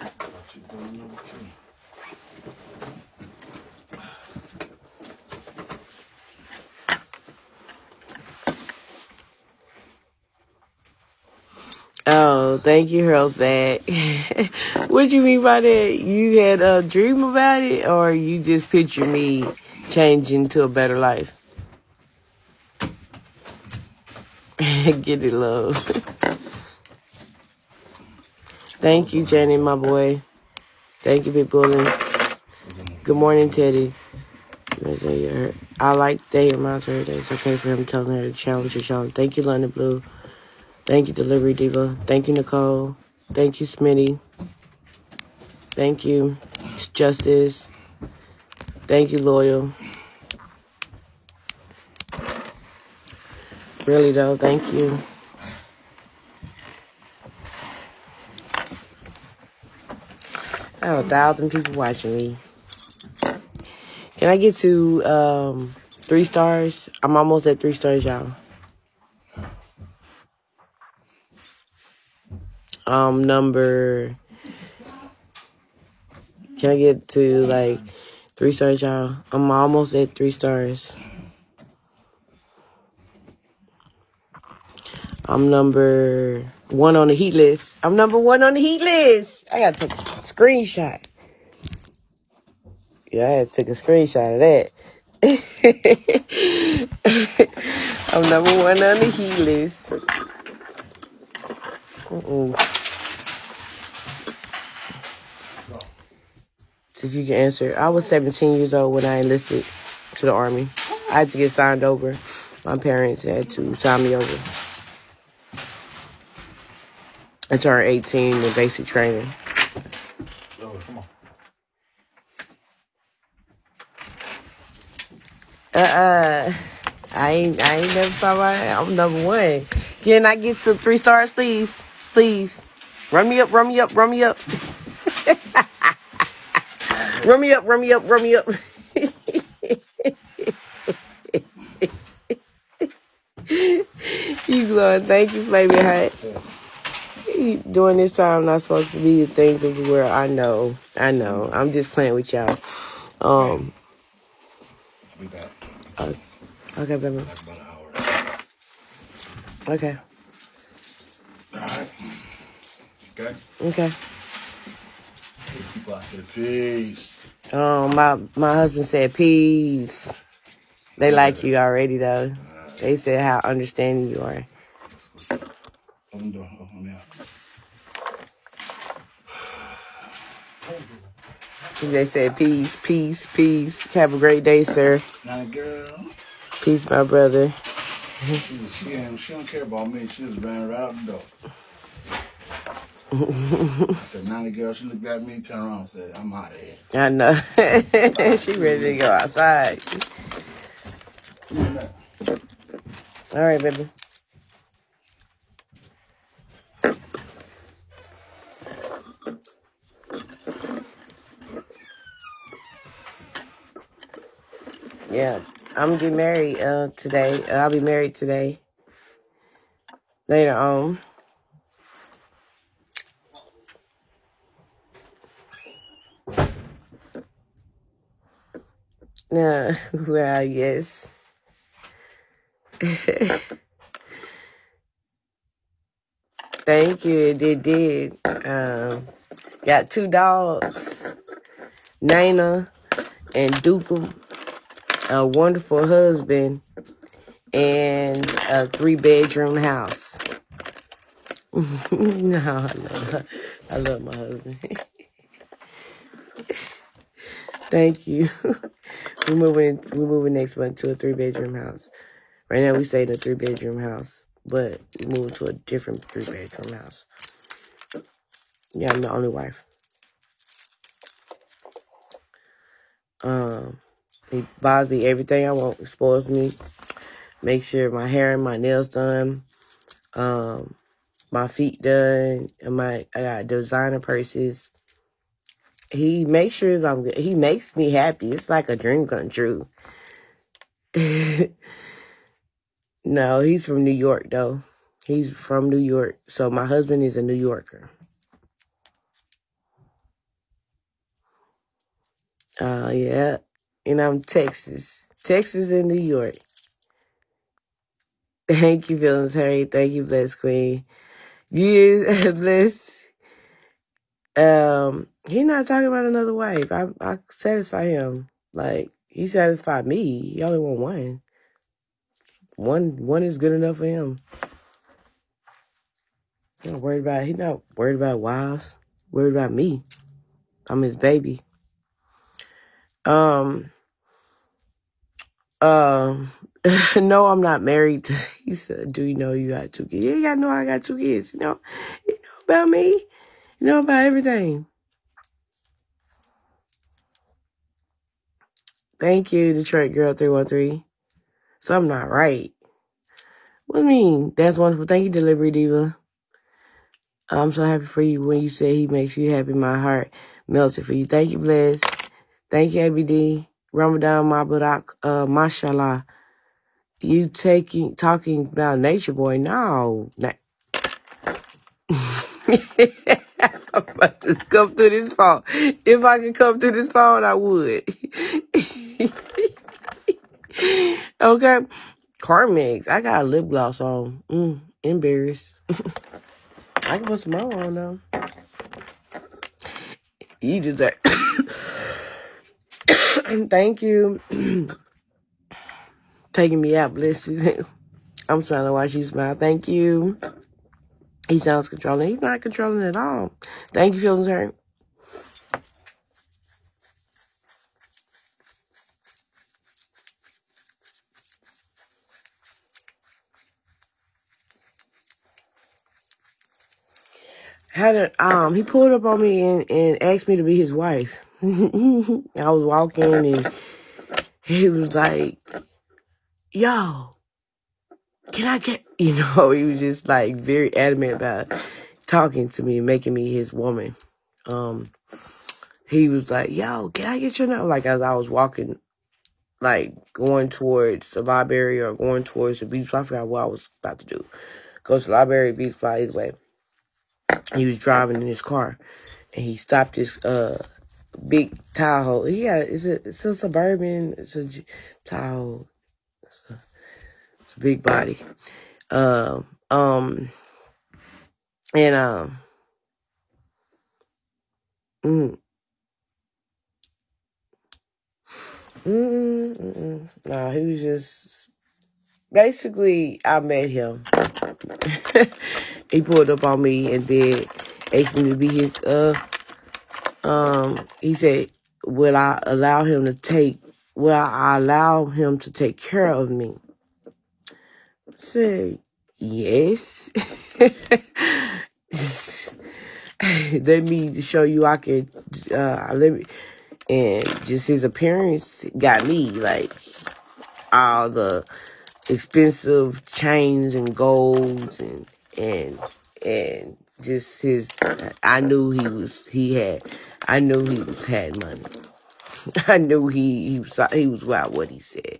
Thought you were doing number two. Oh, thank you, Hurl's back. *laughs* what you mean by that? You had a dream about it, or you just picture me changing to a better life? *laughs* Get it, love. *laughs* Thank you, Jenny, my boy. Thank you, Big. Good morning, Teddy. I like that he reminds it's okay for him telling her to challenge her challenge. Thank you, London Blue. Thank you, Delivery Diva. Thank you, Nicole. Thank you, Smitty. Thank you, Justice. Thank you, Loyal. Really, though, thank you. I have a thousand people watching me. Can I get to um, three stars? I'm almost at three stars, y'all. Um number can I get to like three stars, y'all? I'm almost at three stars. I'm number one on the heat list. I'm number one on the heat list. I gotta take a screenshot. Yeah, I had to take a screenshot of that. *laughs* I'm number one on the heat list. Mm-mm. See if you can answer. I was 17 years old when I enlisted to the army. I had to get signed over. My parents had to sign me over. I turned 18 in basic training. Uh-uh. I ain't, I ain't never saw my, I'm number one. Can I get to three stars, please? Please. Run me up, run me up, run me up. *laughs* run me up, run me up, run me up. *laughs* you glowing. Thank you, Flavor Hut. During this time, I'm not supposed to be the things of the world. I know. I know. I'm just playing with y'all. Um, I'll be back. okay, baby. About an hour. Okay. All right. Okay. Okay. People, I said peace. Oh, my my husband said peace. They like you already though. They said how understanding you are. Open the door. Open me. They said peace, peace, peace. Have a great day, sir. The girl, Peace, my brother. She, ain't, she don't care about me. She just ran right out the door. I said, Nani girl, she looked at me, turned around and said, I'm out of here. I know. *laughs* she ready to go outside. All right, baby. Yeah, I'm getting married uh, today. Uh, I'll be married today. Later on. *laughs* Uh, *laughs* well, yes. *laughs* Thank you. It did. did. Um, got two dogs, Nana and Duke a wonderful husband, and a three bedroom house. *laughs* no, I love, I love my husband. *laughs* Thank you. *laughs* we're moving. We're moving next month to a three bedroom house. Right now, we stay in a three bedroom house, but we moved to a different three bedroom house. Yeah, I'm the only wife. Um, he buys me everything I want. Spoils me. Make sure my hair and my nails done. Um, my feet done. And my I got designer purses. He makes sure I'm. He makes me happy. It's like a dream come true. *laughs* no, he's from New York though. He's from New York. So my husband is a New Yorker. Oh yeah. And I'm Texas. Texas and New York. *laughs* Thank you, Feelings Harry. Thank you, Bless Queen. Yes, *laughs* Bless. Um, he not talking about another wife. I I satisfy him. Like he satisfied me. He only want one. One one is good enough for him. He not worried about he not worried about wives. Worried about me. I'm his baby. Um um *laughs* no, I'm not married *laughs* he said, Do you know you got two kids? Yeah, I know I got two kids. You know, you know about me. You know about everything. Thank you, Detroit Girl 313. So I'm not right. What do you mean? That's wonderful. Thank you, Delivery Diva. I'm so happy for you when you say he makes you happy. My heart melted for you. Thank you, Bless. Thank you, ABD. Ramadan Mubarak, uh, mashallah. You taking, talking about nature boy. No. Na- *laughs* I'm about to come through this phone. If I could come through this phone, I would. *laughs* okay. Carmex. I got a lip gloss on. Mm, embarrassed. *laughs* I can put some more on though. You like, *coughs* *coughs* thank you. *clears throat* Taking me out, bless you. *laughs* I'm trying to watch you smile. Thank you. He sounds controlling. He's not controlling at all. Thank you, feelings hurt. Had it, um, he pulled up on me and, and asked me to be his wife. I was walking and he was like, yo, can I get, you know, *laughs* he was just like very adamant about talking to me, making me his woman. Um, he was like, yo, can I get your number? Like as I was walking, like going towards the library or going towards the beach. I forgot what I was about to do. Go to the library, beach fly either way. He was driving in his car and he stopped his uh big Tahoe. He got it's a it's a suburban, it's a Tahoe. It's a, it's a big body. Um um and um mm, mm, mm, mm. no, he was just basically I met him. *laughs* he pulled up on me and then asked me to be his uh um he said will I allow him to take will I allow him to take care of me? I said yes. *laughs* let me show you I can. uh let me and just his appearance got me like all the expensive chains and golds and and and just his I knew he was he had I knew he was had money. *laughs* I knew he he was he was about what he said.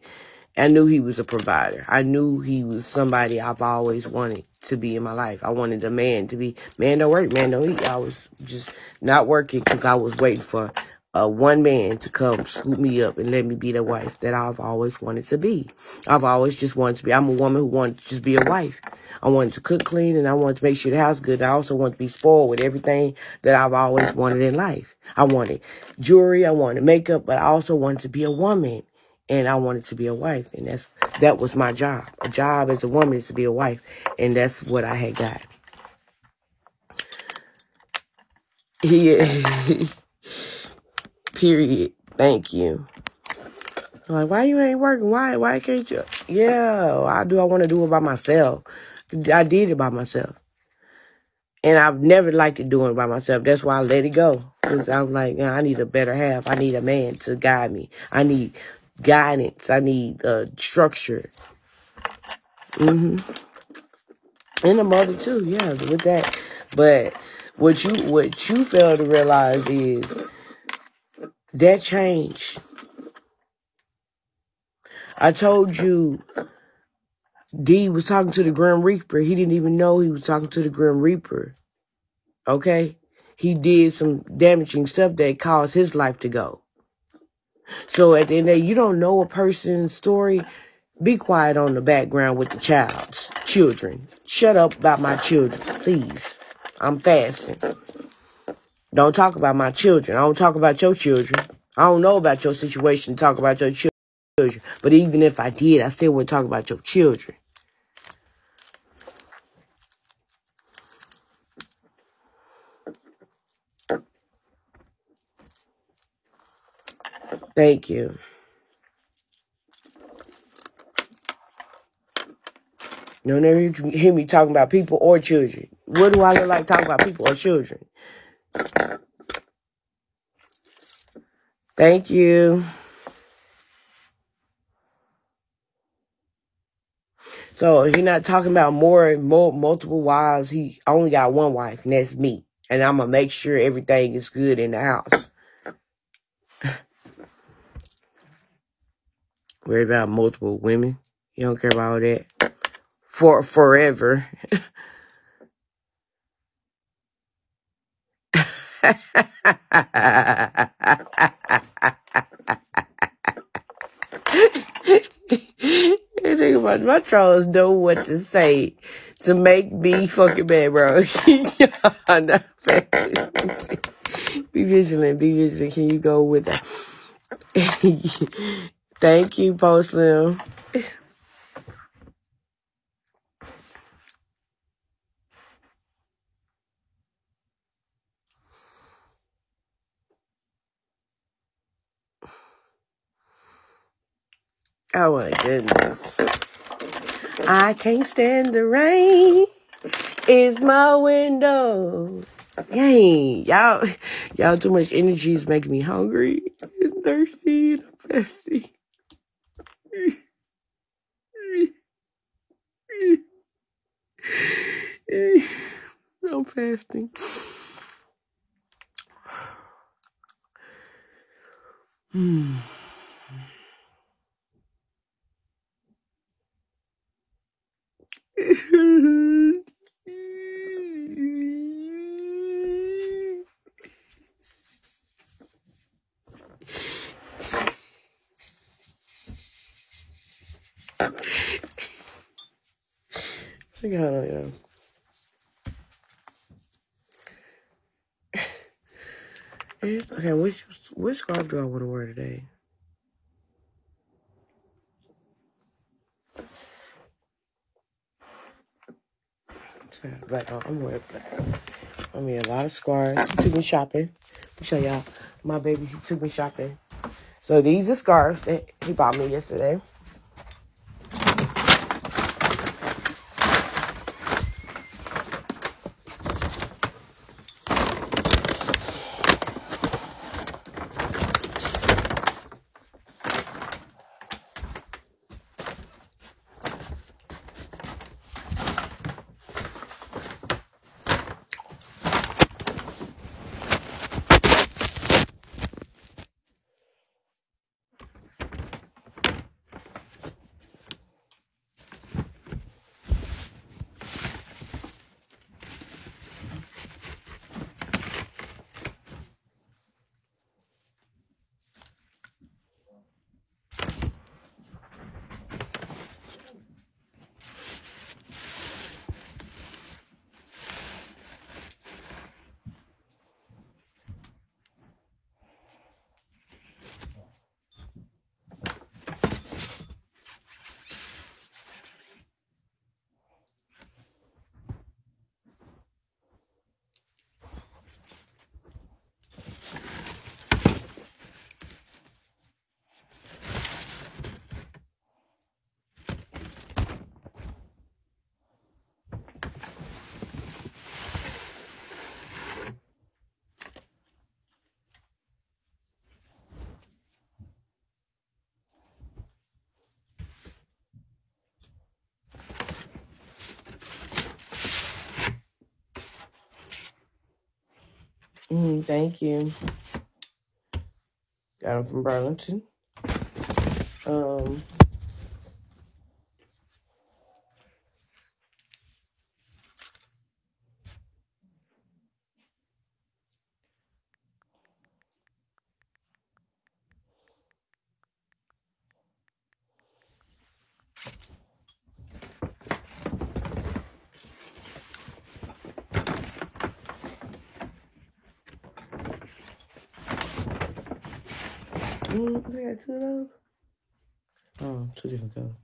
I knew he was a provider. I knew he was somebody I've always wanted to be in my life. I wanted a man to be man don't work, man don't eat. I was just not working because I was waiting for a one man to come scoop me up and let me be the wife that I've always wanted to be. I've always just wanted to be. I'm a woman who wanted to just be a wife. I wanted to cook clean and I wanted to make sure the house good. I also want to be spoiled with everything that I've always wanted in life. I wanted jewelry, I wanted makeup, but I also wanted to be a woman and I wanted to be a wife. And that's that was my job. A job as a woman is to be a wife. And that's what I had got. *laughs* Yeah. *laughs* Period. Thank you. I'm like, why you ain't working? Why why can't you? Yeah, why do I want to do it by myself? I did it by myself. And I've never liked it doing it by myself. That's why I let it go. Because I'm like, I need a better half. I need a man to guide me. I need guidance. I need uh, structure. hmm And a mother too, yeah, with that. But what you what you fail to realize is that changed. I told you D was talking to the Grim Reaper. He didn't even know he was talking to the Grim Reaper. Okay? He did some damaging stuff that caused his life to go. So at the end of the day, you don't know a person's story. Be quiet on the background with the child's children. Shut up about my children, please. I'm fasting. Don't talk about my children. I don't talk about your children. I don't know about your situation. Talk about your children. But even if I did, I still wouldn't talk about your children. Thank you. You'll never hear me talking about people or children. What do I look like talking about people or children? Thank you. So he's not talking about more, more multiple wives. He only got one wife, and that's me. And I'm gonna make sure everything is good in the house. Worried about multiple women. You don't care about all that. For forever. *laughs* think about my trolls know what to say to make me fucking mad, bro. *laughs* Y'all not Be vigilant, be vigilant. Can you go with that? *laughs* Thank you, Post Slim. Oh my goodness. I can't stand the rain. It's my window. Dang, y'all, y'all too much energy is making me hungry and thirsty and thirsty. I'm fasting. Hmm. I got on, yeah. *laughs* Okay, which which scarf do I want to wear today? Black on. Uh, I'm wearing black. I mean, a lot of scarves. He took me shopping. Let me show y'all. My baby, he took me shopping. So these are scarves that he bought me yesterday. Mm, thank you. Got them from Burlington. Um, mm, we got two of those. Oh,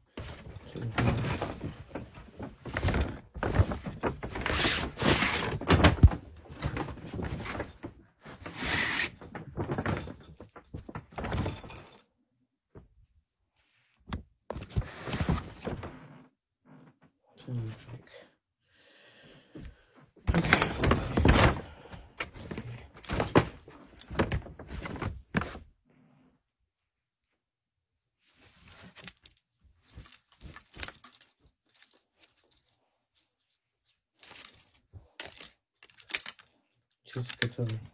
Çok kötü oldu.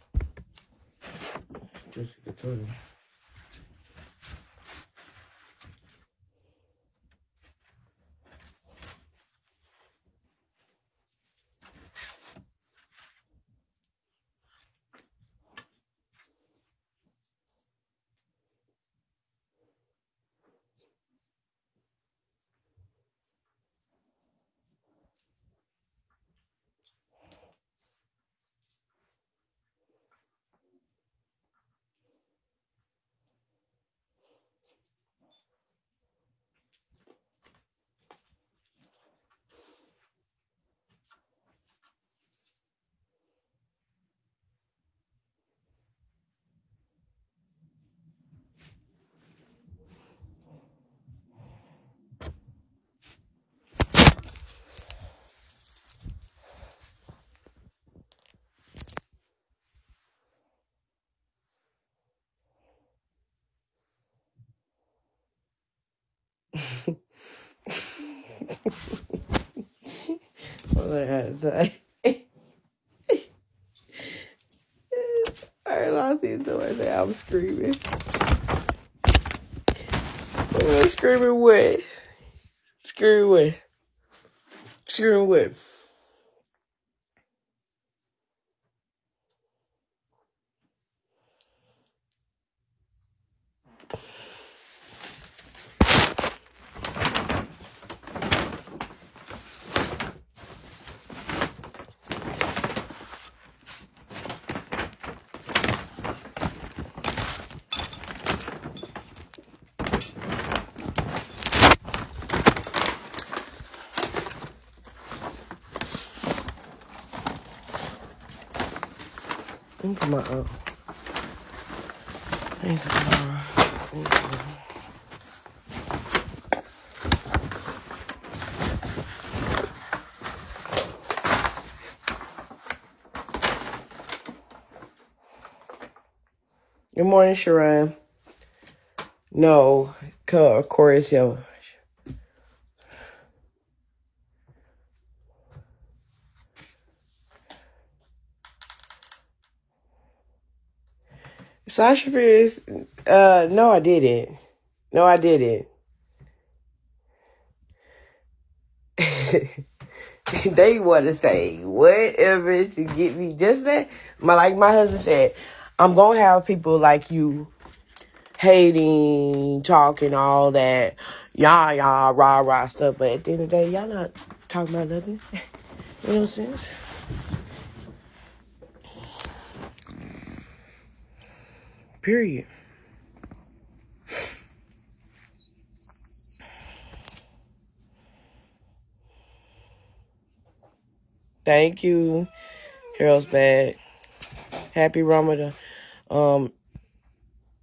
I had to. Alright, I see someone say I'm screaming. I'm screaming what? Screaming what? Screaming what? Let me put my uh, things on. Good morning, Sharon. No, of course, yo. Sasha Fierce, uh, no, I didn't. No, I didn't. *laughs* they want to say whatever to get me just that. My like my husband said, I'm gonna have people like you hating, talking, all that, yah yah rah rah stuff. But at the end of the day, y'all not talking about nothing. *laughs* you know what I'm saying? Period. Thank you, Harold's bad. Happy Ramadan. Um,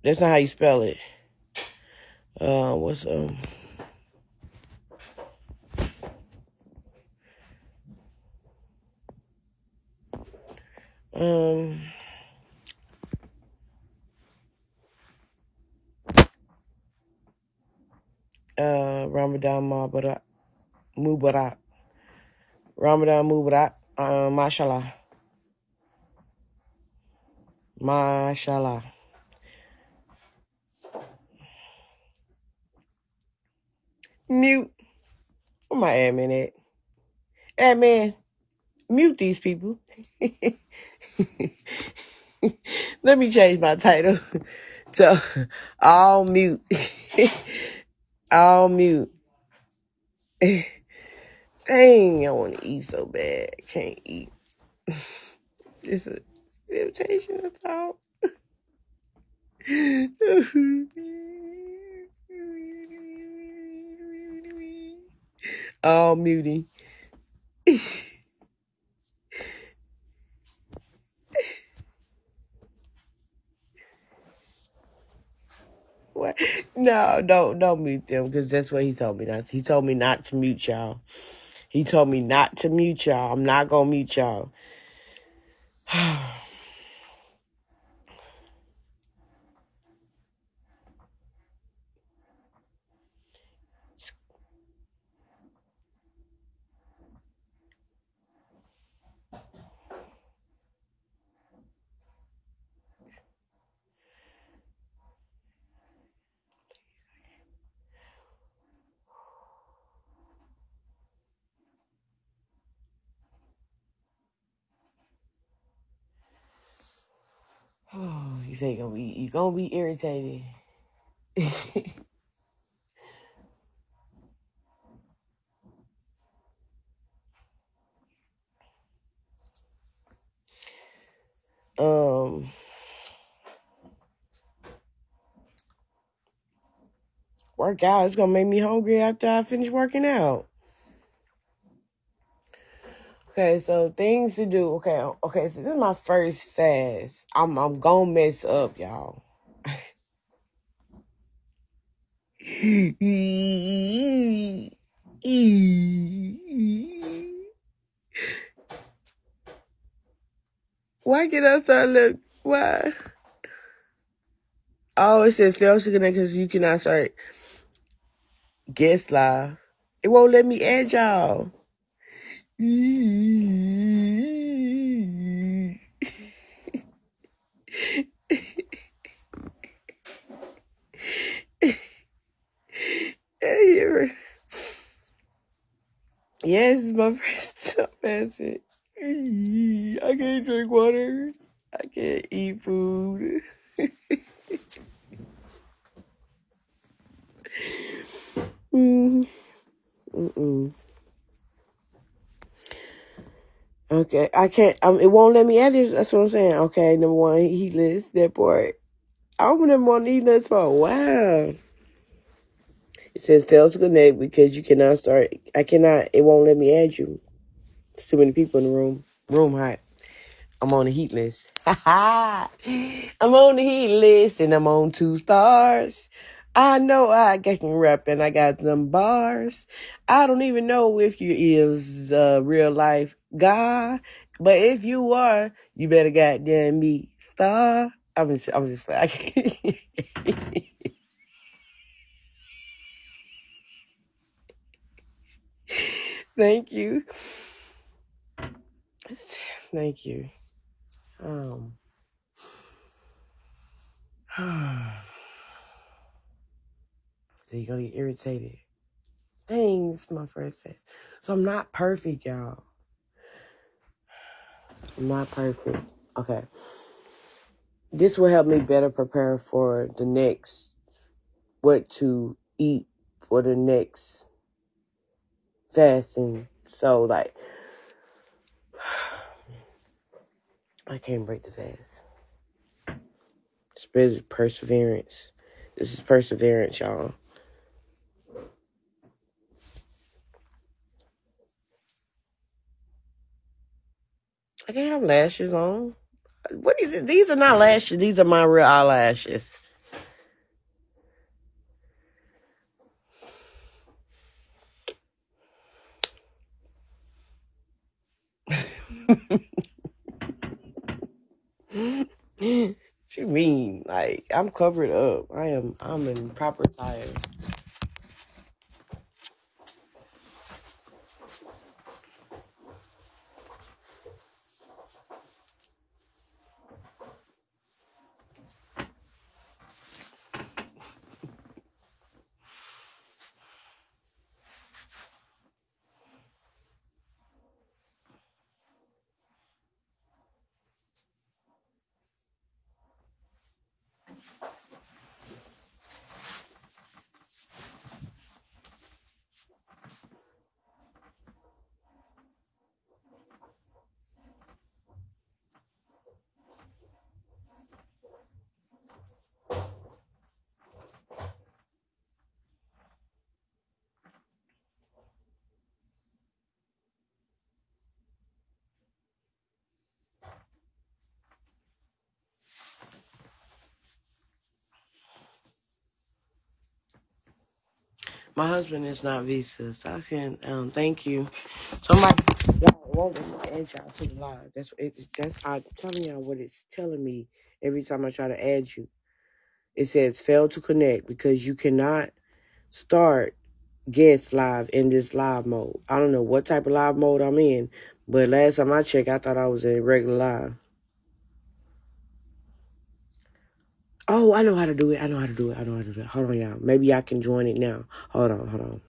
that's not how you spell it. Uh, what's um? Um, uh, Ramadan Mubarak, Mubarak, Ramadan Mubarak, uh, mashallah. Mashallah. Mute. Where my admin at? Admin, mute these people. *laughs* Let me change my title *laughs* to all mute. *laughs* all mute. Dang, I want to eat so bad. Can't eat. It's a temptation of thought. *laughs* all muting. *laughs* What? No, don't don't mute them because that's what he told me not. To. He told me not to mute y'all. He told me not to mute y'all. I'm not gonna mute y'all. *sighs* *sighs* Oh, he said you gonna be you gonna be irritated. *laughs* um, work out. It's gonna make me hungry after I finish working out. Okay, so things to do. Okay, okay. So this is my first fast. I'm I'm gonna mess up, y'all. Why can I start look? Why? Oh, it says connect because you cannot start guest live. It won't let me add y'all. *laughs* Yes, my first time passing. I can't drink water. I can't eat food. Mm, *laughs* Mm-mm. Okay, I can't. Um, it won't let me edit. That's what I'm saying. Okay, number one, he lists that part. I have never want to eat this for while. It says fail to connect because you cannot start. I cannot. It won't let me add you. There's too many people in the room. Room hot. I'm on the heat list. *laughs* I'm on the heat list and I'm on two stars. I know I can rap and I got them bars. I don't even know if you is a real life guy, but if you are, you better goddamn me star. I'm just, I'm just like, *laughs* thank you, thank you. Um, *sighs* so you're gonna get irritated. Things, my first test. So I'm not perfect, y'all. I'm not perfect. Okay. This will help me better prepare for the next, what to eat for the next fasting. So, like, *sighs* I can't break the fast. This is perseverance. This is perseverance, y'all. I can't have lashes on. What is it? These are not lashes. These are my real eyelashes. *laughs* you mean? Like I'm covered up. I am. I'm in proper attire. My husband is not visa, so I can um thank you. Somebody y'all won't me add y'all to the live. That's it, that's I'm telling y'all what it's telling me every time I try to add you. It says fail to connect because you cannot start guest live in this live mode. I don't know what type of live mode I'm in, but last time I checked, I thought I was in regular live. Oh, I know how to do it. I know how to do it. I know how to do it. Hold on, y'all. Maybe I can join it now. Hold on, hold on.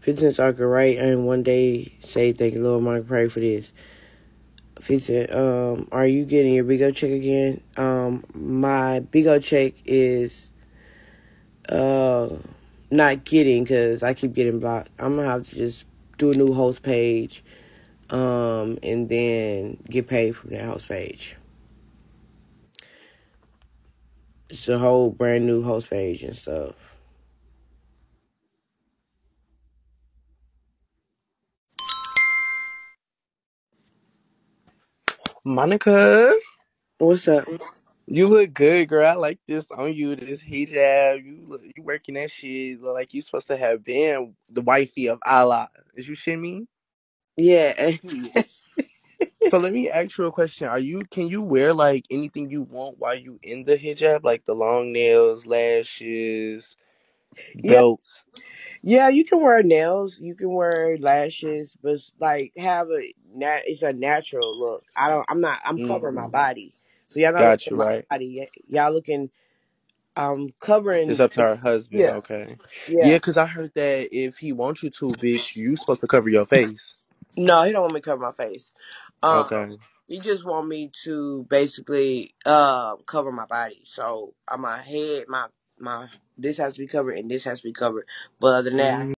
Fifteen Soccer right and one day say thank you, Lord Monica, pray for this. Fifteen, um, are you getting your Bigo check again? Um, my Bigo check is uh not getting because I keep getting blocked. I'm gonna have to just do a new host page, um, and then get paid from that host page. It's a whole brand new host page and stuff. Monica, What's up? you look good, girl. I like this on you. This hijab, you look, you working that shit. Look like you supposed to have been the wifey of Allah. Is you shit me? Yeah. *laughs* So let me ask you a question. Are you can you wear like anything you want while you in the hijab, like the long nails, lashes, yeah. belts? Yeah, you can wear nails, you can wear lashes, but it's like have a nat. It's a natural look. I don't. I'm not. I'm covering my Mm, body, so y'all not got looking you at my right. body. Y- Y'all looking. Um, covering. It's up to her husband. Yeah, Okay. yeah. Yeah, cause I heard that if he wants you to, bitch, you supposed to cover your face. No, he don't want me to cover my face. Um, Okay. he just want me to basically uh cover my body. So uh, my head, my my this has to be covered and this has to be covered. But other than that, Mm,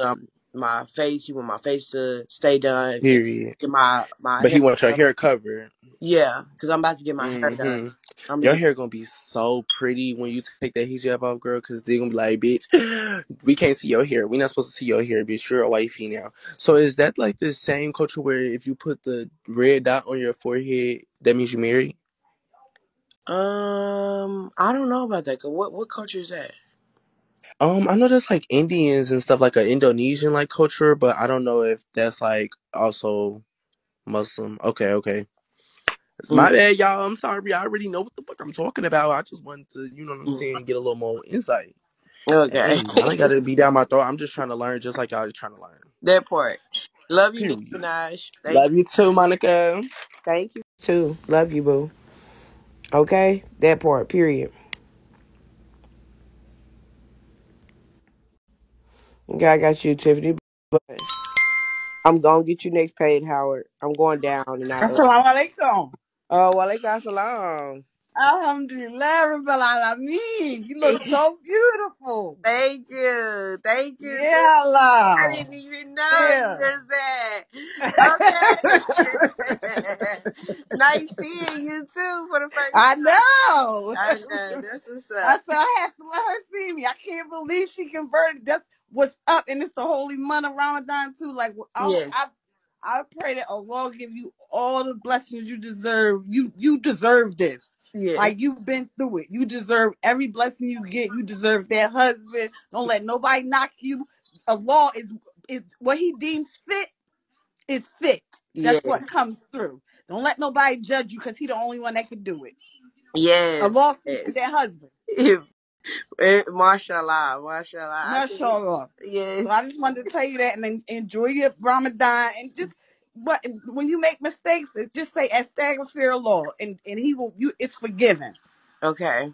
um, my face, he want my face to stay done. Period. get my my But he wants your hair covered. Yeah, because I'm about to get my hair done. I'm gonna Your hair gonna be so pretty when you take that hijab off, girl. Cause they gonna be like, bitch, *gasps* we can't see your hair. We not supposed to see your hair, bitch. You're a wifey now. So is that like the same culture where if you put the red dot on your forehead, that means you married? Um. I don't know about that. what what culture is that? Um, I know that's like Indians and stuff like an Indonesian like culture, but I don't know if that's like also Muslim. Okay, okay. It's Mm, my bad, y'all. I'm sorry. I already know what the fuck I'm talking about. I just wanted to, you know what I'm mm. saying, get a little more insight. Okay, ain't gotta be down my throat. I'm just trying to learn, just like y'all just trying to learn. *laughs* that part. Love you, Nicki Period. Minaj. Thank Love you too, Monica. thank you too. Love you, boo. Okay, that part. Period. Okay, I got you, Tiffany. But I'm gonna get you next paid, Howard. I'm going down and out. Assalamualaikum. Oh, walaikum salam. Alhamdulillah, Rabbil Alameen. You look so *laughs* beautiful. thank you, thank you. Yeah, Allah. I didn't even know Yeah. was that. *laughs* Okay. *laughs* nice seeing you too for the first I time. know. I know. That's what's I up. said I have to let her see me. I can't believe she converted. That's what's up, and it's the holy month of Ramadan too. Like I, Yes. I, I pray that Allah give you all the blessings you deserve. You, you deserve this. Yes. Like you've been through it. You deserve every blessing you get. You deserve that husband. Don't let nobody knock you. Allah is is what He deems fit is fit. That's what comes through. Don't let nobody judge you because He the only one that can do it. Yeah. Allah Yes. that husband. Eh, Mashallah. Mashallah. Mashallah. yes. So I just wanted to tell you that and then enjoy your Ramadan and just but when you make mistakes, just say astaghfirullah and and he will you it's forgiven. Okay.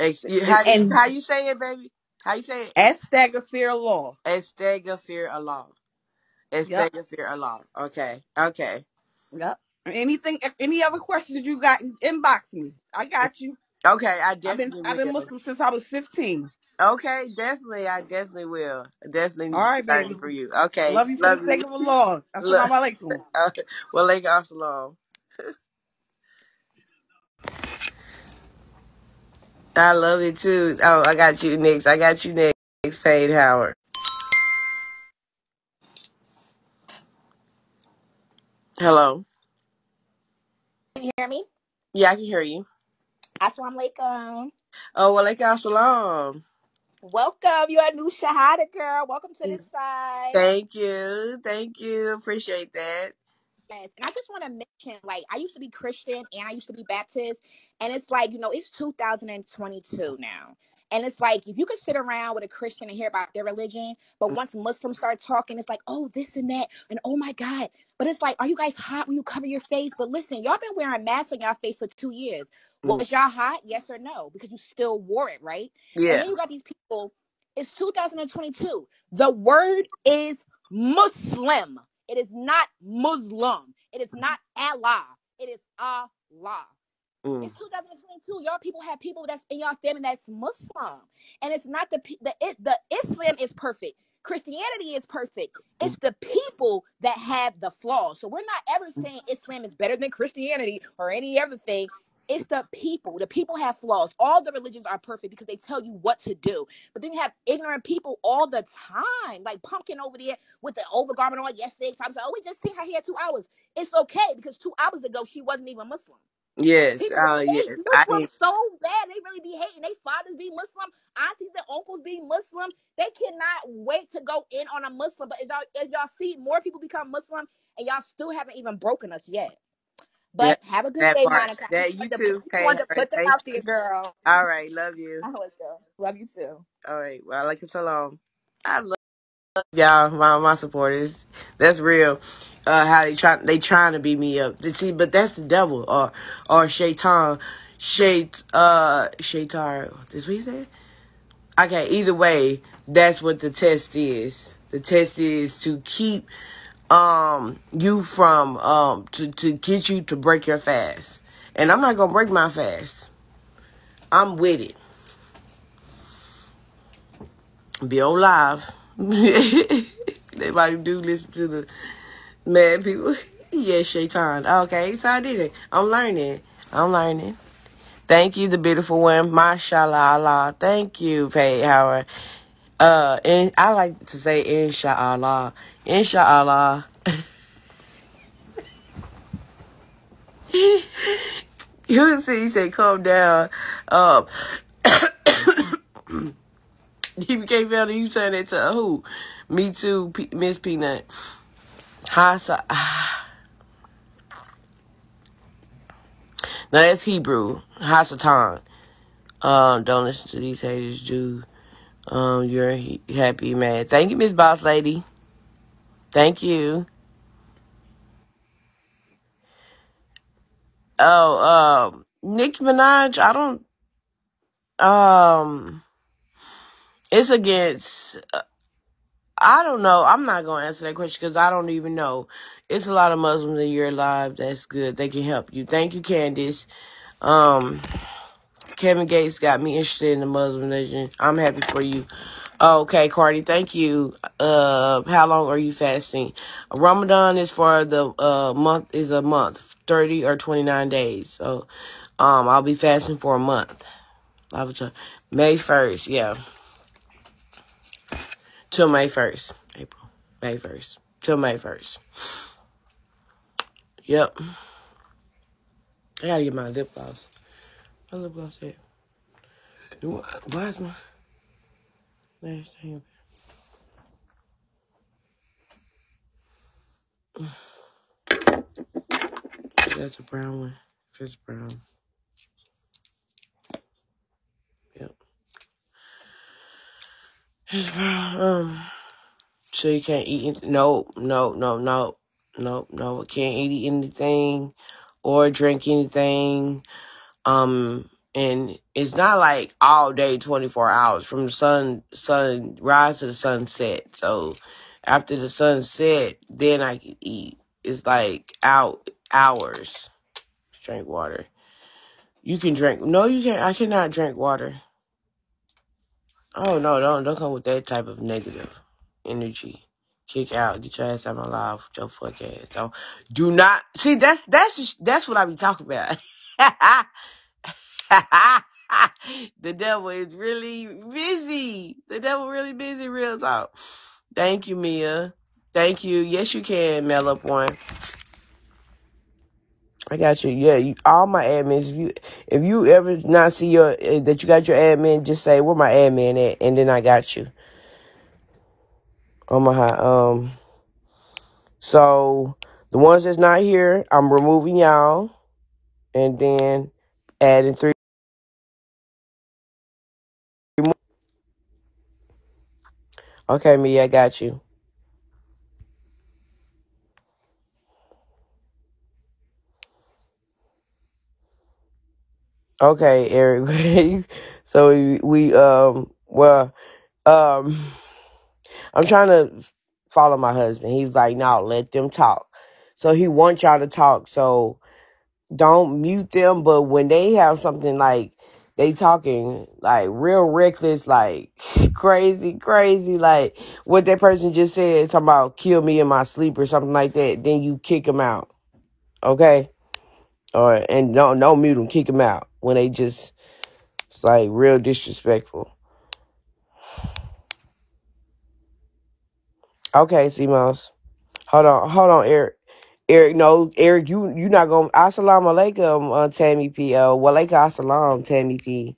Ex- how you and how you say it, baby? How you say it? astaghfirullah. Estagfir Allah. Yep. Okay. Okay. Yep. Anything any other questions you got inbox me. I got you. Okay, I I've been I've been. Muslim since I was 15. Okay, definitely. I definitely will. Definitely All need to right, learn baby. from you. Okay, Love you for the love sake you. of *laughs* Allah. Look, Assalamu alaikum. *laughs* uh, walaikum assalam. *laughs* I love it too. Oh, I got you next. I got you next, Paid Howard. Hello. Can you hear me? Yeah, I can hear you. Assalamu alaikum. Oh, walaikum assalam. Welcome. You're a new Shahada girl. Welcome to this side. Thank you. Thank you. Appreciate that. Yes. And I just want to mention, like, I used to be Christian and I used to be Baptist. And it's like, you know, it's 2022 now. And it's like, if you could sit around with a Christian and hear about their religion, but once Muslims start talking, it's like, oh, this and that. And oh my God. But it's like, are you guys hot when you cover your face? But listen, y'all been wearing masks on y'all face for two years. Mm. Was y'all hot? Yes or no? Because you still wore it, right? And Yeah. then you got these people. It's 2022. The word is Muslim. It is not Muslim. It is not Allah. It is Allah. Mm. It's 2022. Y'all people have people that's in y'all family that's Muslim, and it's not the the it, the Islam is perfect. Christianity is perfect. It's the people that have the flaws. So we're not ever saying Islam is better than Christianity or any other thing. It's the people. The people have flaws. All the religions are perfect because they tell you what to do. But then you have ignorant people all the time, like Pumpkin over there with the overgarment on yesterday. So I'm like, oh, we just see her here two hours. It's okay because two hours ago she wasn't even Muslim. Yes. People Oh, hate yes. I Muslims so bad. They really be hating. They fathers be Muslim, aunties and uncles be Muslim. They cannot wait to go in on a Muslim. But as y'all, as y'all see, more people become Muslim, and y'all still haven't even broken us yet. Yeah, But have a good day, part. Monica. That just you too. to put Thank out there, girl. All right. Love you. I. Love you too. All right. Well, I like it so long. I love y'all, my my supporters. That's real. Uh, how they try they trying to beat me up. See, but that's the devil or or Shaitan, Shait uh Shaitar. Is what he said? Okay. Either way, that's what the test is. The test is to keep um you from um to to get you to break your fast. And I'm not gonna break my fast. I'm with it. Be on live. *laughs* they might do listen to the mad people. *laughs* yeah, Shaitan. Okay, so I did it. I'm learning. I'm learning. Thank you, the beautiful one. Mashallah Allah. Thank you, Pay Howard. Uh, and I like to say inshallah. Inshallah. *laughs* You see, he said, calm down. Um, *coughs* he became found you saying that to who? Me too, P- Miss Peanut. Hasa. *sighs* Now that's Hebrew. Hasatan. Um, don't listen to these haters, do. Um, you're happy, mad. Thank you, Miss Boss Lady. Thank you. Oh, um, Nicki Minaj, I don't, um, it's against, I don't know. I'm not going to answer that question because I don't even know. It's a lot of Muslims in your life. That's good. They can help you. Thank you, Candice. Um, Kevin Gates got me interested in the Muslim religion. I'm happy for you. Okay, Cardi, thank you. Uh, how long are you fasting? Ramadan is for the uh month is a month, thirty or twenty nine days. So, um, I'll be fasting for a month. Uh, May first, yeah, till May first, April, May first, till May first. Yep. I gotta get my lip gloss. My lip gloss at? Why is my last thing? That's a brown one. If it's brown. Yep. It's brown. Um. So you can't eat anything? No, no, no, no, no, no. Can't eat anything or drink anything. Um. And it's not like all day, twenty four hours from the sun sunrise to the sunset. So after the sunset, then I can eat. It's like out hours. Drink water. You can drink. No, you can't. I cannot drink water. Oh no, don't don't come with that type of negative energy. Kick out. Get your ass out of my life. Your fuck ass. Don't do not see that's that's that's what I be talking about. *laughs* the devil is really busy. The devil really busy. Real talk. Thank you, Mia. Thank you. Yes, you can. Mail up one. I got you. Yeah, you, all my admins. If you if you ever not see your uh, that you got your admin, just say where my admin at, and then I got you. Oh my um. So the ones that's not here, I'm removing y'all, and then adding three. Okay, me, I got you. Okay, Eric. *laughs* so we, we um well um I'm trying to follow my husband. He's like, no, let them talk. So he wants y'all to talk. So don't mute them. But when they have something like they talking like real reckless, like *laughs* crazy, crazy, like what that person just said, talking about kill me in my sleep or something like that, then you kick them out. Okay? Or and don't don't mute them, kick them out when they just it's like real disrespectful. Okay, C-Mouse. Hold on, hold on, Eric. Eric, no, Eric, you you not gonna assalamu alaikum, uh, Tammy P. Uh, walaikum assalam, Tammy P.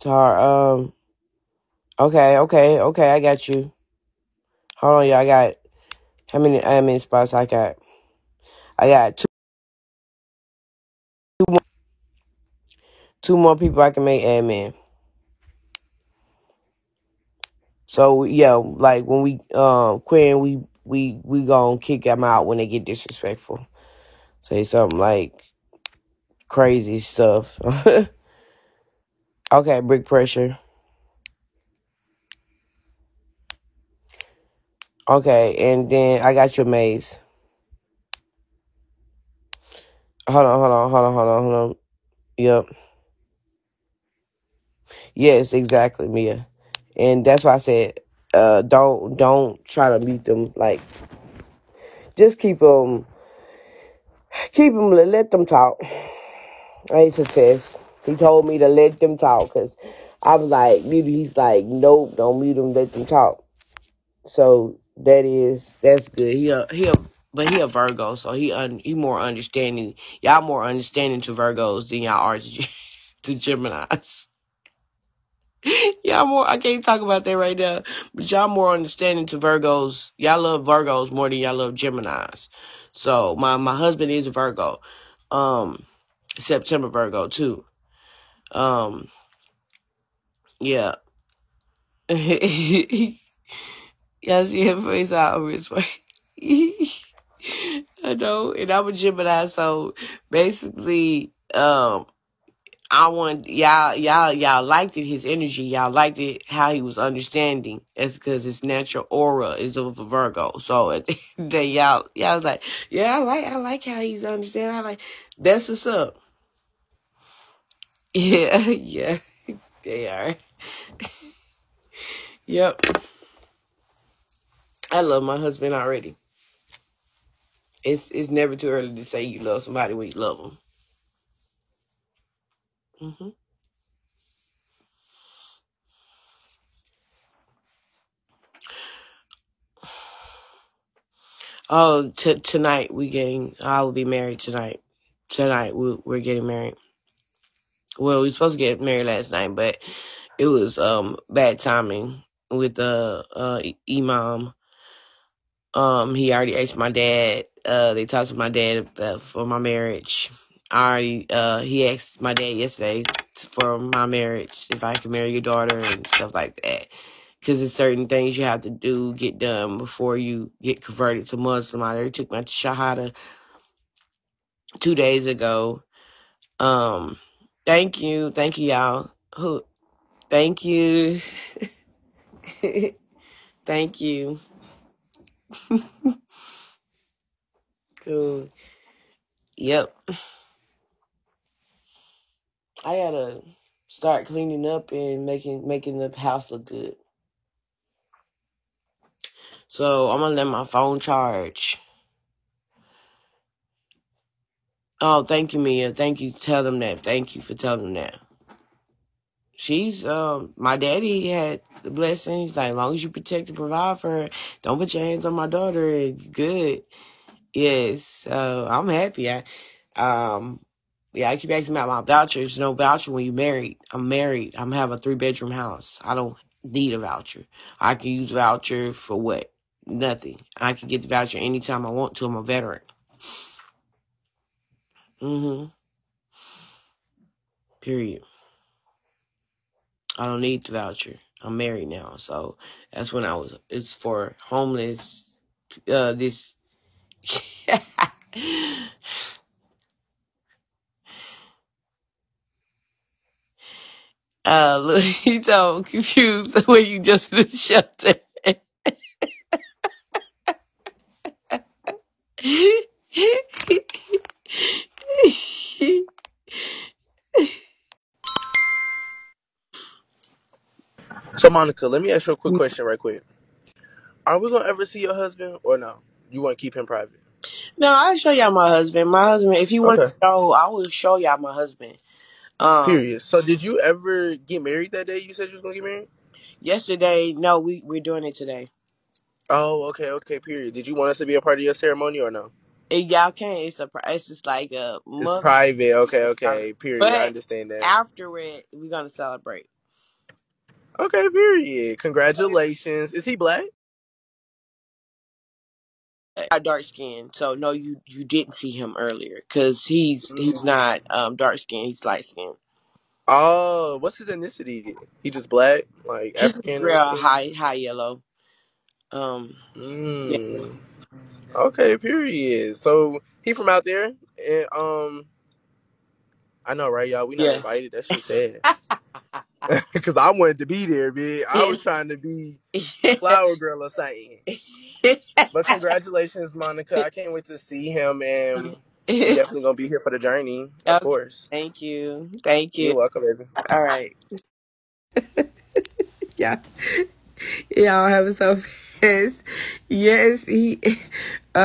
Tar, um, okay, okay, okay, I got you. Hold on, y'all. I got how many how many spots I got? I got two, two more two more people I can make admin. So yeah, like when we um Quinn, we we we gonna kick them out when they get disrespectful. Say something like crazy stuff. *laughs* okay, brick pressure. Okay, and then I got your maze. Hold on, hold on, hold on, hold on, hold on. Yep. Yes, exactly, Mia. And that's why I said, uh, don't don't try to meet them. Like, just keep them, keep them, let them talk. It's a test. He told me to let them talk because I was like. He's like, nope, don't mute them, let them talk. So that is that's good. He a, he a, but he a Virgo, so he un, he more understanding. Y'all more understanding to Virgos than y'all are to, *laughs* to Gemini's. *laughs* y'all more. I can't talk about that right now, but y'all more understanding to Virgos. Y'all love Virgos more than y'all love Gemini's. So my my husband is a Virgo, um, September Virgo too. Um, yeah. Yeah, she had face all over his. *laughs* I know, and I'm a Gemini, so basically, um, I want y'all, y'all, y'all liked it, his energy, y'all liked it, how he was understanding. It's because his natural aura is of a Virgo. So *laughs* at the end of the day, y'all, y'all was like, yeah, I like, I like how he's understanding. I like, that's what's up. *laughs* Yeah, yeah, *laughs* they are. Yep. I love my husband already. It's it's never too early to say you love somebody when you love them. Hmm Oh, t- tonight we getting. I will be married tonight. Tonight we we're getting married. Well, we were supposed to get married last night, but it was um bad timing with the uh i- imam. Um, he already asked my dad. Uh, they talked to my dad about, for my marriage. I already uh he asked my dad yesterday for my marriage if I can marry your daughter and stuff like that. Because there's certain things you have to do get done before you get converted to Muslim. I already took my shahada two days ago. Um, thank you, thank you, y'all. Who? Thank you, *laughs* thank you, *laughs* cool. Yep. I gotta start cleaning up and making making the house look good. So I'm gonna let my phone charge. Oh, thank you, Mia. Thank you. Tell them that. Thank you for telling them that. She's um my daddy had the blessing. He's like, as long as you protect and provide for her, don't put your hands on my daughter. It's good. Yes. So I'm happy. I um yeah, I keep asking about my voucher. vouchers. No voucher when you're married. I'm married. I'm have a three bedroom house. I don't need a voucher. I can use voucher for what? Nothing. I can get the voucher anytime I want to. I'm a veteran. Mm-hmm. Period. I don't need the voucher. I'm married now, so that's when I was. It's for homeless. Uh, this. *laughs* uh, *laughs* look, he's so confused when you just in the shelter. So Monica, let me ask you a quick question, right quick. Are we gonna ever see your husband or no? You want to keep him private? no, I'll show y'all my husband. My husband. If you want Okay. to know, I will show y'all my husband. Um, Period. So did you ever get married that day? You said you was gonna get married. yesterday, no, we we're doing it today. Oh, okay, okay. Period. Did you want us to be a part of your ceremony or no? And y'all can't. It's a. pri- It's just like a It's month. private. Okay, okay. Period. I But understand that. afterward, we're gonna celebrate. Okay. Period. Congratulations. Is he black? Uh, dark skin. So no, you you didn't see him earlier because he's he's not um dark skin. He's light skin. Oh, what's his ethnicity? He just black, like He's African real high high yellow. Um. Yeah. Mm. Okay. Period. So he from out there, and um, I know, right, y'all? We not Yeah. invited. That shit *laughs* sad. *laughs* Cause I wanted to be there, bitch. I was *laughs* trying to be flower girl or something. *laughs* But congratulations, Monica. I can't wait to see him, and we definitely gonna be here for the journey, of okay. course. Thank you. Thank you. You're welcome, baby. All right. Yeah. Y'all have so fast. Yes, he. Uh.